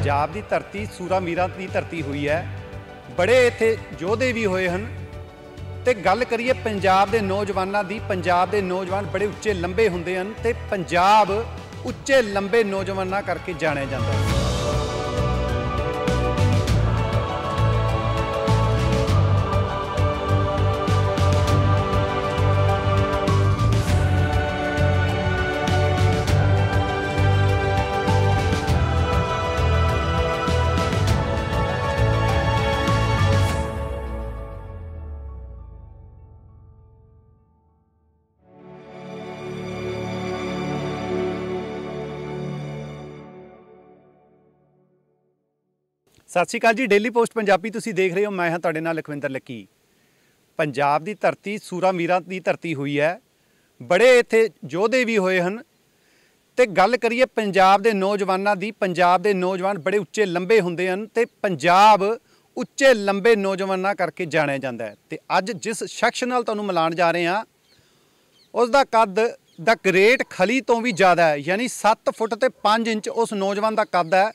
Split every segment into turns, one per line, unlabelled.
ਪੰਜਾਬ ਦੀ ਧਰਤੀ, ਸੂਰਾਂ ਵੀਰਾਂ ਦੀ ਧਰਤੀ ਹੋਈ ਹੈ। ਬੜੇ ਇੱਥੇ ਯੋਧੇ ਵੀ ਹੋਏ ਹਨ। ਤੇ ਗੱਲ ਕਰੀਏ ਪੰਜਾਬ ਦੇ ਨੌਜਵਾਨਾਂ ਦੀ, ਪੰਜਾਬ ਦੇ ਨੌਜਵਾਨ ਬੜੇ ਉੱਚੇ ਲੰਬੇ ਹੁੰਦੇ ਹਨ ਤੇ ਪੰਜਾਬ ਉੱਚੇ ਲੰਬੇ ਨੌਜਵਾਨਾਂ ਕਰਕੇ ਜਾਣਿਆ ਜਾਂਦਾ ਹੈ। ਸਤਿ ਸ਼੍ਰੀ ਅਕਾਲ ਜੀ ਡੇਲੀ ਪੋਸਟ ਪੰਜਾਬੀ, ਤੁਸੀਂ ਦੇਖ ਰਹੇ ਹੋ, ਮੈਂ ਹਾਂ ਤੁਹਾਡੇ ਨਾਲ ਲਖਵਿੰਦਰ ਲੱਕੀ। ਪੰਜਾਬ ਦੀ ਧਰਤੀ ਸੂਰਾਂ ਮੀਰਾਂ ਦੀ ਧਰਤੀ ਹੋਈ ਹੈ। ਬੜੇ ਇੱਥੇ ਯੋਧੇ ਵੀ ਹੋਏ ਹਨ। ਤੇ ਗੱਲ ਕਰੀਏ ਪੰਜਾਬ ਦੇ ਨੌਜਵਾਨਾਂ ਦੀ, ਪੰਜਾਬ ਦੇ ਨੌਜਵਾਨ ਬੜੇ ਉੱਚੇ ਲੰਬੇ ਹੁੰਦੇ ਹਨ ਤੇ ਪੰਜਾਬ ਉੱਚੇ ਲੰਬੇ ਨੌਜਵਾਨਾਂ ਕਰਕੇ ਜਾਣਿਆ ਜਾਂਦਾ ਹੈ। ਤੇ ਅੱਜ ਜਿਸ ਸ਼ਖਸ ਨਾਲ ਤੁਹਾਨੂੰ ਮਿਲਾਨ ਜਾ ਰਹੇ ਹਾਂ ਉਸ ਦਾ ਕੱਦ ਦਾ ਗ੍ਰੇਟ ਖਲੀ ਤੋਂ ਵੀ ਜ਼ਿਆਦਾ ਹੈ, ਯਾਨੀ 7 ਫੁੱਟ ਤੇ 5 ਇੰਚ ਉਸ ਨੌਜਵਾਨ ਦਾ ਕੱਦ ਹੈ।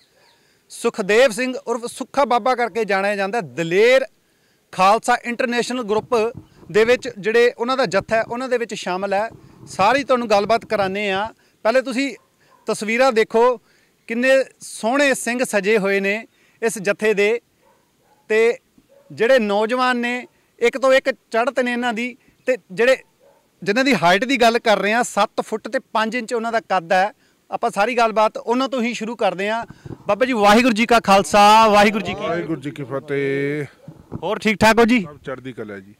ਸੁਖਦੇਵ ਸਿੰਘ ਉਰਫ ਸੁੱਖਾ ਬਾਬਾ ਕਰਕੇ ਜਾਣਿਆ ਜਾਂਦਾ ਦਲੇਰ ਖਾਲਸਾ ਇੰਟਰਨੈਸ਼ਨਲ ਗਰੁੱਪ ਦੇ ਵਿੱਚ ਜਿਹੜੇ ਉਹਨਾਂ ਦਾ ਜੱਥਾ ਹੈ, ਉਹਨਾਂ ਦੇ ਵਿੱਚ ਸ਼ਾਮਲ ਹੈ। ਸਾਰੀ ਤੁਹਾਨੂੰ ਗੱਲਬਾਤ ਕਰਾਣੇ ਆ ਪਹਿਲੇ ਤੁਸੀਂ ਤਸਵੀਰਾਂ ਦੇਖੋ, ਕਿੰਨੇ ਸੋਹਣੇ ਸਿੰਘ ਸਜੇ ਹੋਏ ਨੇ ਇਸ ਜੱਥੇ ਦੇ। ਤੇ ਜਿਹੜੇ ਨੌਜਵਾਨ ਨੇ, ਇੱਕ ਤੋਂ ਇੱਕ ਚੜ੍ਹਤ ਨੇ ਇਹਨਾਂ ਦੀ। ਤੇ ਜਿਹੜੇ ਜਿਨ੍ਹਾਂ ਦੀ ਹਾਈਟ ਦੀ ਗੱਲ ਕਰ ਰਹੇ ਆ 7 ਫੁੱਟ ਤੇ 5 ਇੰਚ ਉਹਨਾਂ ਦਾ ਕੱਦ ਹੈ। ਆਪਾਂ ਸਾਰੀ ਗੱਲਬਾਤ ਉਹਨਾਂ ਤੋਂ ਹੀ ਸ਼ੁਰੂ ਕਰਦੇ ਆ ਬਾਬਾ ਜੀ ਵਾਹਿਗੁਰੂ ਜੀ ਕਾ ਖਾਲਸਾ ਵਾਹਿਗੁਰੂ ਜੀ ਕੀ
ਵਾਹਿਗੁਰੂ ਜੀ ਕੀ ਫਤਿਹ।
ਹੋਰ ਠੀਕ ਠਾਕ ਹੋ ਜੀ?
ਸਭ ਚੜ੍ਹਦੀ ਕਲਾ ਜੀ।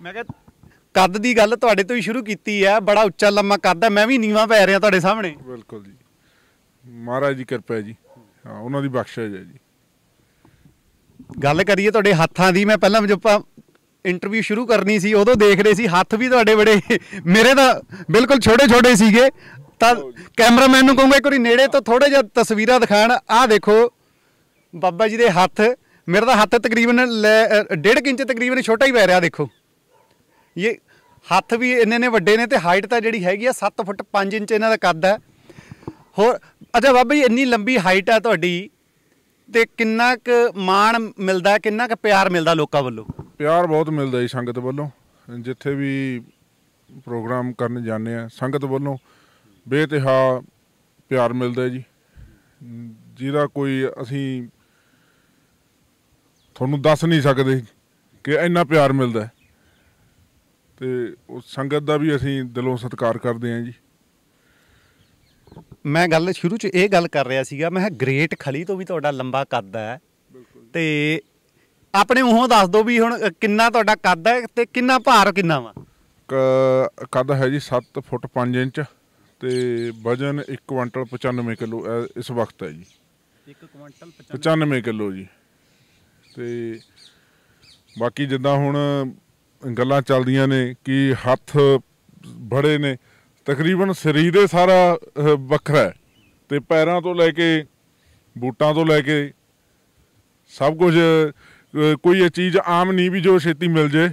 ਮੈਂ ਕਿਹਾ ਕੱਦ ਦੀ ਗੱਲ ਤੁਹਾਡੇ ਤੋਂ ਹੀ ਸ਼ੁਰੂ ਕੀਤੀ ਹੈ ਬੜਾ ਉੱਚਾ ਲੰਮਾ ਕੱਦ ਹੈ ਮੈਂ ਵੀ ਨੀਵਾ ਪੈ ਰਿਹਾ ਤੁਹਾਡੇ ਸਾਹਮਣੇ।
ਬਿਲਕੁਲ ਜੀ। ਮਹਾਰਾਜ ਦੀ ਕਿਰਪਾ ਹੈ ਜੀ। ਹਾਂ ਉਹਨਾਂ ਦੀ ਬਖਸ਼ਿਸ਼ ਹੈ ਜੀ।
ਗੱਲ ਕਰੀਏ ਤੁਹਾਡੇ ਹੱਥਾਂ ਦੀ ਮੈਂ ਪਹਿਲਾਂ ਜਦੋਂ ਆਪਾਂ ਇੰਟਰਵਿਊ ਸ਼ੁਰੂ ਕਰਨੀ ਸੀ ਉਦੋਂ ਦੇਖ ਰਹੇ ਸੀ ਹੱਥ ਵੀ ਤੁਹਾਡੇ ਬੜੇ ਮੇਰੇ ਤਾਂ ਬਿਲਕੁਲ ਛੋਟੇ ਛੋਟੇ ਸੀਗੇ। ਤਾਂ ਕੈਮਰਾਮੈਨ ਨੂੰ ਕਹੂੰਗਾ ਇੱਕ ਵਾਰੀ ਨੇੜੇ ਤੋਂ ਥੋੜੇ ਜਿਹਾ ਤਸਵੀਰਾਂ ਦਿਖਾਣ। ਆਹ ਦੇਖੋ ਬਾਬਾ ਜੀ ਦੇ ਹੱਥ ਮੇਰਾ ਤਾਂ ਹੱਥ ਤਕਰੀਬਨ ਲੈ- ਅ, ਡੇਢ ਕੁ ਇੰਚ ਤਕਰੀਬਨ ਛੋਟਾ ਹੀ ਪੈ ਰਿਹਾ ਦੇਖੋ। ਇਹ ਹੱਥ ਵੀ ਇੰਨੇ ਨੇ ਵੱਡੇ ਨੇ ਤੇ ਹਾਈਟ ਤਾਂ ਜਿਹੜੀ ਹੈਗੀ ਆ 7 ਫੁੱਟ 5 ਇੰਚ ਇਹਨਾਂ ਦਾ ਕੱਦ ਹੈ। ਹੋਰ ਅੱਛਾ ਬਾਬਾ ਜੀ ਇੰਨੀ ਲੰਬੀ ਹਾਈਟ ਆ ਤੁਹਾਡੀ ਤੇ ਕਿੰਨਾ ਕੁ ਮਾਣ ਮਿਲਦਾ ਕਿੰਨਾ ਕੁ ਪਿਆਰ ਮਿਲਦਾ ਲੋਕਾਂ ਵੱਲੋਂ?
ਪਿਆਰ ਬਹੁਤ ਮਿਲਦਾ ਜੀ ਸੰਗਤ ਵੱਲੋਂ। ਜਿੱਥੇ ਵੀ ਪ੍ਰੋਗਰਾਮ ਕਰਨ ਜਾਂਦੇ ਆ ਸੰਗਤ ਵੱਲੋਂ ਬੇਤਹਾ ਪਿਆਰ ਮਿਲਦਾ ਜੀ। ਜਿਹਦਾ ਕੋਈ ਅਸੀਂ ਤੁਹਾਨੂੰ ਦੱਸ ਨਹੀਂ ਸਕਦੇ ਕਿ ਇੰਨਾ ਪਿਆਰ ਮਿਲਦਾ। ਤੇ ਉਸ ਸੰਗਤ ਦਾ ਵੀ ਅਸੀਂ ਦਿਲੋਂ ਸਤਿਕਾਰ ਕਰਦੇ ਹਾਂ ਜੀ।
ਮੈਂ ਗੱਲ ਸ਼ੁਰੂ ਚ ਇਹ ਗੱਲ ਕਰ ਰਿਹਾ ਸੀਗਾ ਮੈਂ ਗ੍ਰੇਟ ਖਲੀ ਤੋਂ ਵੀ ਤੁਹਾਡਾ ਲੰਬਾ ਕੱਦ ਹੈ। ਤੇ ਆਪਣੇ ਮੂੰਹੋਂ ਦੱਸ ਦਿਓ ਵੀ ਹੁਣ ਕਿੰਨਾ ਤੁਹਾਡਾ ਕੱਦ ਹੈ ਤੇ ਕਿੰਨਾ ਭਾਰ ਕਿੰਨਾ ਵਾ?
ਕੱਦ ਹੈ ਜੀ 7 ਫੁੱਟ 5 ਇੰਚ। ਤੇ ਵਜਨ 1 ਕੁਇੰਟਲ 95 ਕਿਲੋ ਇਸ ਵਕਤ ਹੈ ਜੀ।
1 ਕੁਇੰਟਲ
95 ਕਿਲੋ ਜੀ। ਤੇ ਬਾਕੀ ਜਿੱਦਾਂ ਹੁਣ ਗੱਲਾਂ ਚੱਲਦੀਆਂ ਨੇ ਕਿ ਹੱਥ ਬੜੇ ਨੇ ਤਕਰੀਬਨ ਸਰੀਰ ਹੀ ਸਾਰਾ ਵੱਖਰਾ ਤੇ ਪੈਰਾਂ ਤੋਂ ਲੈ ਕੇ ਬੂਟਾਂ ਤੋਂ ਲੈ ਕੇ ਸਭ ਕੁਝ ਕੋਈ ਇਹ ਚੀਜ਼ ਆਮ ਨਹੀਂ ਵੀ ਜੋ ਛੇਤੀ ਮਿਲ ਜੇ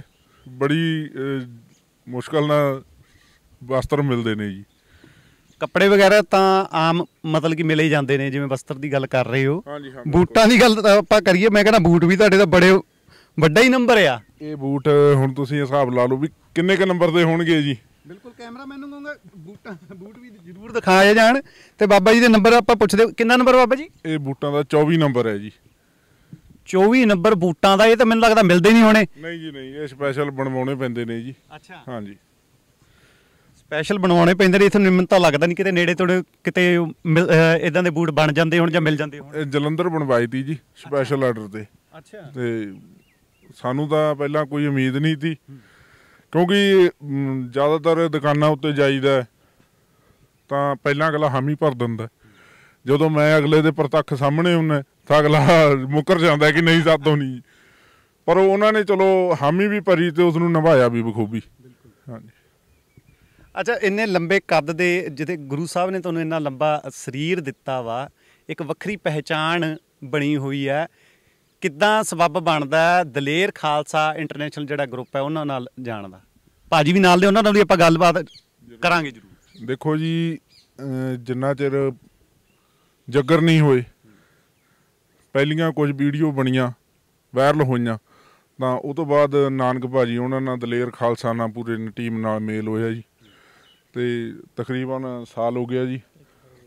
ਬੜੀ ਮੁਸ਼ਕਲ ਨਾਲ ਵਸਤਰ ਮਿਲਦੇ ਨੇ ਜੀ।
ਕੱਪੜੇ ਵਗੈਰਾ ਤਾਂ ਆਮ ਮਤਲਬ ਕਿ ਮਿਲੇ ਹੀ ਜਾਂਦੇ ਨੇ ਜਿਵੇਂ ਵਸਤਰ ਦੀ ਗੱਲ ਕਰ ਰਹੇ ਹੋ।
ਹਾਂਜੀ ਹਾਂ
ਬੂਟਾਂ ਦੀ ਗੱਲ ਤਾਂ ਆਪਾਂ ਕਰੀਏ ਮੈਂ ਕਹਿੰਦਾ ਬੂਟ ਵੀ ਤੁਹਾਡੇ ਦਾ ਬੜੇ ਵੱਡਾ ਹੀ ਨੰਬਰ ਆ।
ਇਹ ਬੂਟ ਹੁਣ ਤੁਸੀਂ ਹਿਸਾਬ ਲਾ ਲਓ ਵੀ ਕਿੰਨੇ ਕ ਨੰਬਰ ਦੇ ਹੋਣਗੇ ਜੀ?
ਬਿਲਕੁਲ ਕੈਮਰਾਮੈਨ ਨੂੰ ਕਹੂੰਗਾ ਬੂਟਾਂ ਬੂਟ ਵੀ ਜ਼ਰੂਰ ਦਿਖਾਏ ਜਾਣ ਤੇ ਬਾਬਾ ਜੀ ਦੇ ਨੰਬਰ ਆਪਾਂ ਪੁੱਛਦੇ ਕਿੰਨਾ ਨੰਬਰ ਬਾਬਾ ਜੀ?
ਇਹ ਬੂਟਾਂ ਦਾ 24 ਨੰਬਰ ਹੈ ਜੀ।
24 ਨੰਬਰ ਬੂਟਾਂ ਦਾ ਇਹ ਤਾਂ ਮੈਨੂੰ ਲੱਗਦਾ ਮਿਲਦੇ ਨਹੀਂ ਹੋਣੇ।
ਨਹੀਂ ਜੀ ਨਹੀਂ ਇਹ ਸਪੈਸ਼ਲ ਬਣਵਾਉਣੇ ਪੈਂਦੇ ਨੇ ਜੀ।
ਅੱਛਾ।
ਹਾਂਜੀ।
ਸਪੈਸ਼ਲ ਬਣਵਾਉਣੇ ਪੈਂਦੇ ਨੇ ਇਥੇ ਮੈਨੂੰ ਤਾਂ ਲੱਗਦਾ ਨਹੀਂ ਕਿਤੇ ਨੇੜੇ ਤੋੜੇ ਕਿਤੇ ਇਦਾਂ ਦੇ ਬੂਟ ਬਣ ਜਾਂਦੇ ਹੋਣ ਜਾਂ ਮਿਲ ਜਾਂਦੇ ਹੋਣ।
ਇਹ ਜਲੰਧਰ ਬਣਵਾਈ ਤੀ ਜੀ ਸਪੈਸ਼ਲ ਆਰਡਰ ਤੇ।
ਅੱਛਾ।
ਤੇ ਸਾਨੂੰ ਤਾਂ ਪਹਿਲਾਂ ਕੋਈ ਉਮੀਦ ਨਹੀਂ ਸੀ ਕਿਉਂਕਿ ਜ਼ਿਆਦਾਤਰ ਦੁਕਾਨਾਂ ਉੱਤੇ ਜਾਈਦਾ ਤਾਂ ਪਹਿਲਾਂ ਅਗਲਾ ਹਾਮੀ ਭਰ ਦਿੰਦਾ ਜਦੋਂ ਮੈਂ ਅਗਲੇ ਦੇ ਪ੍ਰਤੱਖ ਸਾਹਮਣੇ ਹੁੰਨਾ ਤਾਂ ਅਗਲਾ ਮੁੱਕਰ ਜਾਂਦਾ ਕਿ ਨਹੀਂ ਸਾਤੋਂ ਨਹੀਂ। ਪਰ ਉਹਨਾਂ ਨੇ ਚਲੋ ਹਾਮੀ ਵੀ ਭਰੀ ਤੇ ਉਸ ਨੂੰ ਨਿਭਾਇਆ ਵੀ ਬਖੂਬੀ। ਹਾਂਜੀ।
ਅੱਛਾ, ਇੰਨੇ ਲੰਬੇ ਕੱਦ ਦੇ ਜਿੱਥੇ ਗੁਰੂ ਸਾਹਿਬ ਨੇ ਤੁਹਾਨੂੰ ਇੰਨਾ ਲੰਬਾ ਸਰੀਰ ਦਿੱਤਾ ਵਾ, ਇੱਕ ਵੱਖਰੀ ਪਹਿਚਾਣ ਬਣੀ ਹੋਈ ਹੈ। ਕਿੱਦਾਂ ਸਬੱਬ ਬਣਦਾ ਦਲੇਰ ਖਾਲਸਾ ਇੰਟਰਨੈਸ਼ਨਲ ਜਿਹੜਾ ਗਰੁੱਪ ਹੈ, ਉਹਨਾਂ ਨਾਲ ਜਾਣ ਦਾ ਭਾਜੀ ਵੀ ਨਾਲ ਦੇ, ਉਹਨਾਂ ਨਾਲ ਵੀ ਆਪਾਂ ਗੱਲਬਾਤ ਕਰਾਂਗੇ ਜਰੂਰ।
ਦੇਖੋ ਜੀ ਜਿੰਨਾ ਚਿਰ ਜੱਗਰ ਨਹੀਂ ਹੋਏ, ਪਹਿਲੀਆਂ ਕੁਝ ਵੀਡੀਓ ਬਣੀਆਂ, ਵਾਇਰਲ ਹੋਈਆਂ, ਤਾਂ ਉਹ ਤੋਂ ਬਾਅਦ ਨਾਨਕ ਭਾਜੀ, ਉਹਨਾਂ ਨਾਲ ਦਲੇਰ ਖਾਲਸਾ ਨਾਲ ਪੂਰੇ ਟੀਮ ਨਾਲ ਮੇਲ ਹੋਇਆ ਜੀ। ਤੇ ਤਕਰੀਬਨ ਸਾਲ ਹੋ ਗਿਆ ਜੀ।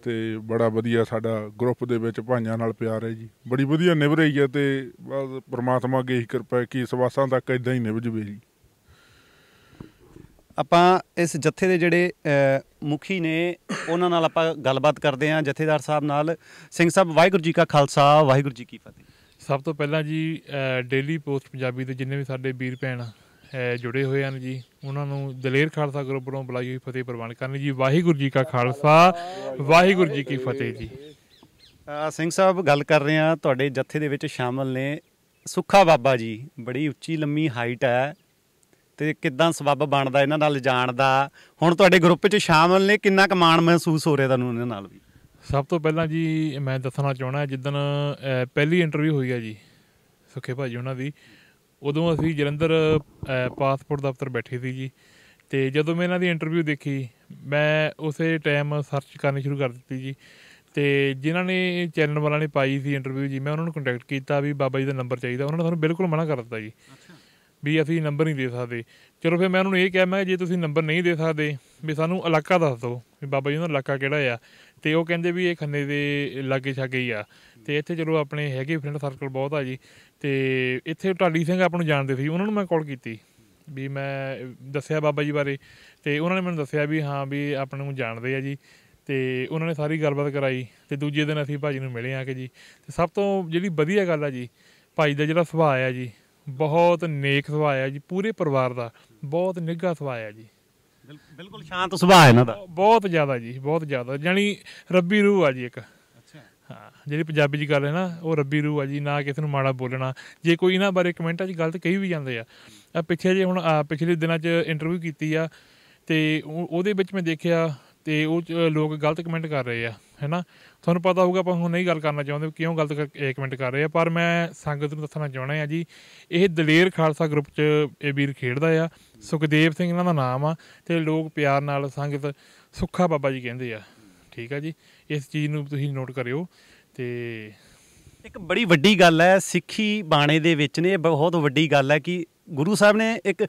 ਤੇ ਬੜਾ ਵਧੀਆ ਸਾਡਾ ਗਰੁੱਪ ਦੇ ਵਿੱਚ ਭਾਈਆਂ ਨਾਲ ਪਿਆਰ ਹੈ ਜੀ। ਬੜੀ ਵਧੀਆ ਨਿਭ ਰਹੀ ਹੈ ਤੇ ਬਸ ਪ੍ਰਮਾਤਮਾ ਅੱਗੇ ਹੀ ਕਿਰਪਾ ਹੈ ਕਿ ਸਵਾਸਾਂ ਤੱਕ ਇਦਾਂ ਹੀ ਨਿਭ ਜਵੇ ਜੀ।
ਆਪਾਂ ਇਸ ਜੱਥੇ ਦੇ ਜਿਹੜੇ ਮੁਖੀ ਨੇ ਉਹਨਾਂ ਨਾਲ ਆਪਾਂ ਗੱਲਬਾਤ ਕਰਦੇ ਹਾਂ ਜਥੇਦਾਰ ਸਾਹਿਬ ਨਾਲ। ਸਿੰਘ ਸਾਹਿਬ ਵਾਹਿਗੁਰੂ ਜੀ ਕਾ ਖਾਲਸਾ ਵਾਹਿਗੁਰੂ ਜੀ ਕੀ ਫਤਿਹ।
ਸਭ ਤੋਂ ਪਹਿਲਾਂ ਜੀ ਡੇਲੀ ਪੋਸਟ ਪੰਜਾਬੀ ਦੇ ਜਿੰਨੇ ਵੀ ਸਾਡੇ ਵੀਰ ਭੈਣ ਅਹ, ਜੁੜੇ ਹੋਏ ਹਨ ਜੀ। ਉਹਨਾਂ ਨੂੰ ਦਲੇਰ ਖਾਲਸਾ ਗਰੁੱਪ ਵੱਲੋਂ ਬੁਲਾਈ ਹੋਈ ਫਤਿਹ ਪ੍ਰਵਾਨ ਕਰਨੀ ਜੀ। ਵਾਹਿਗੁਰੂ ਜੀ ਕਾ ਖਾਲਸਾ ਵਾਹਿਗੁਰੂ ਜੀ ਕੀ ਫਤਿਹ ਜੀ।
ਸਿੰਘ ਸਾਹਿਬ ਗੱਲ ਕਰ ਰਹੇ ਹਾਂ। ਤੁਹਾਡੇ ਜੱਥੇ ਦੇ ਵਿੱਚ ਸ਼ਾਮਲ ਨੇ ਸੁੱਖਾ ਬਾਬਾ ਜੀ। ਬੜੀ ਉੱਚੀ ਲੰਮੀ ਹਾਈਟ ਹੈ। ਤੇ ਕਿੱਦਾਂ ਸਬੱਬ ਬਣਦਾ ਇਹਨਾਂ ਨਾਲ ਜਾਣ ਦਾ? ਹੁਣ ਤੁਹਾਡੇ ਗਰੁੱਪ 'ਚ ਸ਼ਾਮਲ ਨੇ। ਕਿੰਨਾ ਕੁ ਮਾਣ ਮਹਿਸੂਸ ਹੋ ਰਿਹਾ ਤੁਹਾਨੂੰ ਇਹਨਾਂ ਨਾਲ ਵੀ?
ਸਭ ਤੋਂ ਪਹਿਲਾਂ ਜੀ ਮੈਂ ਦੱਸਣਾ ਚਾਹਣਾ ਜਿੱਦਣ ਅਹ, ਪਹਿਲੀ ਇੰਟਰਵਿਊ ਹੋਈ ਆ ਜੀ ਸੁੱਖੇ ਭਾਜੀ ਉਹਨਾਂ ਦੀ ਉਦੋਂ ਅਸੀਂ ਜਲੰਧਰ ਪਾਸਪੋਰਟ ਦਫ਼ਤਰ ਬੈਠੇ ਸੀ ਜੀ। ਤੇ ਜਦੋਂ ਮੈਂ ਇਹਨਾਂ ਦੀ ਇੰਟਰਵਿਊ ਦੇਖੀ, ਮੈਂ ਉਸੇ ਟਾਈਮ ਸਰਚ ਕਰਨੀ ਸ਼ੁਰੂ ਕਰ ਦਿੱਤੀ ਜੀ। ਤੇ ਜਿਨ੍ਹਾਂ ਨੇ ਚੈਨਲ ਵਾਲਿਆਂ ਨੇ ਪਾਈ ਸੀ ਇੰਟਰਵਿਊ ਜੀ, ਮੈਂ ਉਹਨਾਂ ਨੂੰ ਕੰਟੈਕਟ ਕੀਤਾ ਵੀ ਬਾਬਾ ਜੀ ਦਾ ਨੰਬਰ ਚਾਹੀਦਾ। ਉਹਨਾਂ ਨੇ ਤੁਹਾਨੂੰ ਬਿਲਕੁਲ ਮਨਾ ਕਰ ਦਿੱਤਾ ਜੀ। ਵੀ ਅਸੀਂ ਨੰਬਰ ਨਹੀਂ ਦੇ ਸਕਦੇ। ਚਲੋ ਫਿਰ ਮੈਂ ਉਹਨਾਂ ਨੂੰ ਇਹ ਕਿਹਾ, ਮੈਂ ਜੇ ਤੁਸੀਂ ਨੰਬਰ ਨਹੀਂ ਦੇ ਸਕਦੇ, ਵੀ ਸਾਨੂੰ ਇਲਾਕਾ ਦੱਸ ਦਿਓ ਵੀ ਬਾਬਾ ਜੀ ਦਾ ਇਲਾਕਾ ਕਿਹੜਾ ਆ। ਤੇ ਉਹ ਕਹਿੰਦੇ ਵੀ ਇਹ ਖੰਨੇ ਦੇ ਲਾਗੇ ਛਾਗੇ ਹੀ ਆ। ਤੇ ਇੱਥੇ ਚਲੋ ਆਪਣੇ ਹੈਗੇ ਫਰੈਂਡ ਸਰਕਲ ਬਹੁਤ ਆ ਜੀ। ਤੇ ਇੱਥੇ ਢਾਲੀ ਸਿੰਘ ਆਪ ਨੂੰ ਜਾਣਦੇ ਸੀ, ਉਹਨਾਂ ਨੂੰ ਮੈਂ ਕਾਲ ਕੀਤੀ ਵੀ ਮੈਂ ਦੱਸਿਆ ਬਾਬਾ ਜੀ ਬਾਰੇ। ਤੇ ਉਹਨਾਂ ਨੇ ਮੈਨੂੰ ਦੱਸਿਆ ਵੀ ਹਾਂ ਵੀ ਆਪਣੇ ਨੂੰ ਜਾਣਦੇ ਆ ਜੀ। ਤੇ ਉਹਨਾਂ ਨੇ ਸਾਰੀ ਗੱਲਬਾਤ ਕਰਾਈ ਤੇ ਦੂਜੇ ਦਿਨ ਅਸੀਂ ਭਾਜੀ ਨੂੰ ਮਿਲੇ ਆ ਕੇ ਜੀ। ਤੇ ਸਭ ਤੋਂ ਜਿਹੜੀ ਵਧੀਆ ਗੱਲ ਆ ਜੀ, ਭਾਈ ਦਾ ਜਿਹੜਾ ਸੁਭਾਅ ਆ ਜੀ ਬਹੁਤ ਨੇਕ ਸੁਭਾਅ ਆ ਜੀ ਪੂਰੇ ਪਰਿਵਾਰ ਦਾ ਬਹੁਤ ਨਿੱਘਾ ਸੁਭਾਅ ਆ ਜੀ।
ਬਿਲਕੁਲ ਸ਼ਾਂਤ ਸੁਭਾਅ ਇਹਨਾਂ ਦਾ।
ਬਹੁਤ ਜ਼ਿਆਦਾ ਜੀ ਬਹੁਤ ਜ਼ਿਆਦਾ ਜਾਨੀ ਰੱਬੀ ਰੂਹ ਆ ਜੀ ਇੱਕ।
ਅੱਛਾ।
ਹਾਂ ਜਿਹੜੀ ਪੰਜਾਬੀ ਚ ਗੱਲ ਹੈ ਨਾ ਉਹ ਰੱਬੀ ਰੂਹ ਆ ਜੀ ਨਾ ਕਿਸੇ ਨੂੰ ਮਾੜਾ ਬੋਲਣਾ। ਜੇ ਕੋਈ ਇਹਨਾਂ ਬਾਰੇ ਕਮੈਂਟਾਂ 'ਚ ਗਲਤ ਕਹੀ ਵੀ ਜਾਂਦੇ ਆ ਆ ਪਿੱਛੇ ਜੇ ਹੁਣ ਪਿਛਲੇ ਦਿਨਾਂ 'ਚ ਇੰਟਰਵਿਊ ਕੀਤੀ ਆ ਤੇ ਉਹ- ਉਹਦੇ ਵਿੱਚ ਮੈਂ ਦੇਖਿਆ ਤੇ ਉਹ 'ਚ ਲੋਕ ਗਲਤ ਕਮੈਂਟ ਕਰ ਰਹੇ ਆ, ਹੈਨਾ? ਤੁਹਾਨੂੰ ਪਤਾ ਹੋਊਗਾ, ਆਪਾਂ ਹੁਣ ਨਹੀਂ ਗੱਲ ਕਰਨਾ ਚਾਹੁੰਦੇ ਕਿਉਂ ਗਲਤ ਕਮੈਂਟ ਕਰ ਰਹੇ ਆ, ਪਰ ਮੈਂ ਸੰਗਤ ਨੂੰ ਦੱਸਣਾ ਚਾਹਣਾ ਆ ਜੀ, ਇਹ ਦਲੇਰ ਖਾਲਸਾ ਗਰੁੱਪ 'ਚ ਇਹ ਵੀਰ ਖੇਡਦਾ ਆ, ਸੁਖਦੇਵ ਸਿੰਘ ਇਹਨਾਂ ਦਾ ਨਾਮ ਆ, ਤੇ ਲੋਕ ਪਿਆਰ ਨਾਲ ਸੰਗਤ ਸੁੱਖਾ ਬਾਬਾ ਜੀ ਕਹਿੰਦੇ ਆ, ਠੀਕ ਆ ਜੀ? ਇਸ ਚੀਜ਼ ਨੂੰ ਤੁਸੀਂ ਨੋਟ ਕਰਿਓ, ਤੇ
ਇੱਕ ਬੜੀ ਵੱਡੀ ਗੱਲ ਹੈ, ਸਿੱਖੀ ਬਾਣੇ ਦੇ ਵਿੱਚ ਨੇ ਬਹੁਤ ਵੱਡੀ ਗੱਲ ਹੈ ਕਿ ਗੁਰੂ ਸਾਹਿਬ ਨੇ ਇੱਕ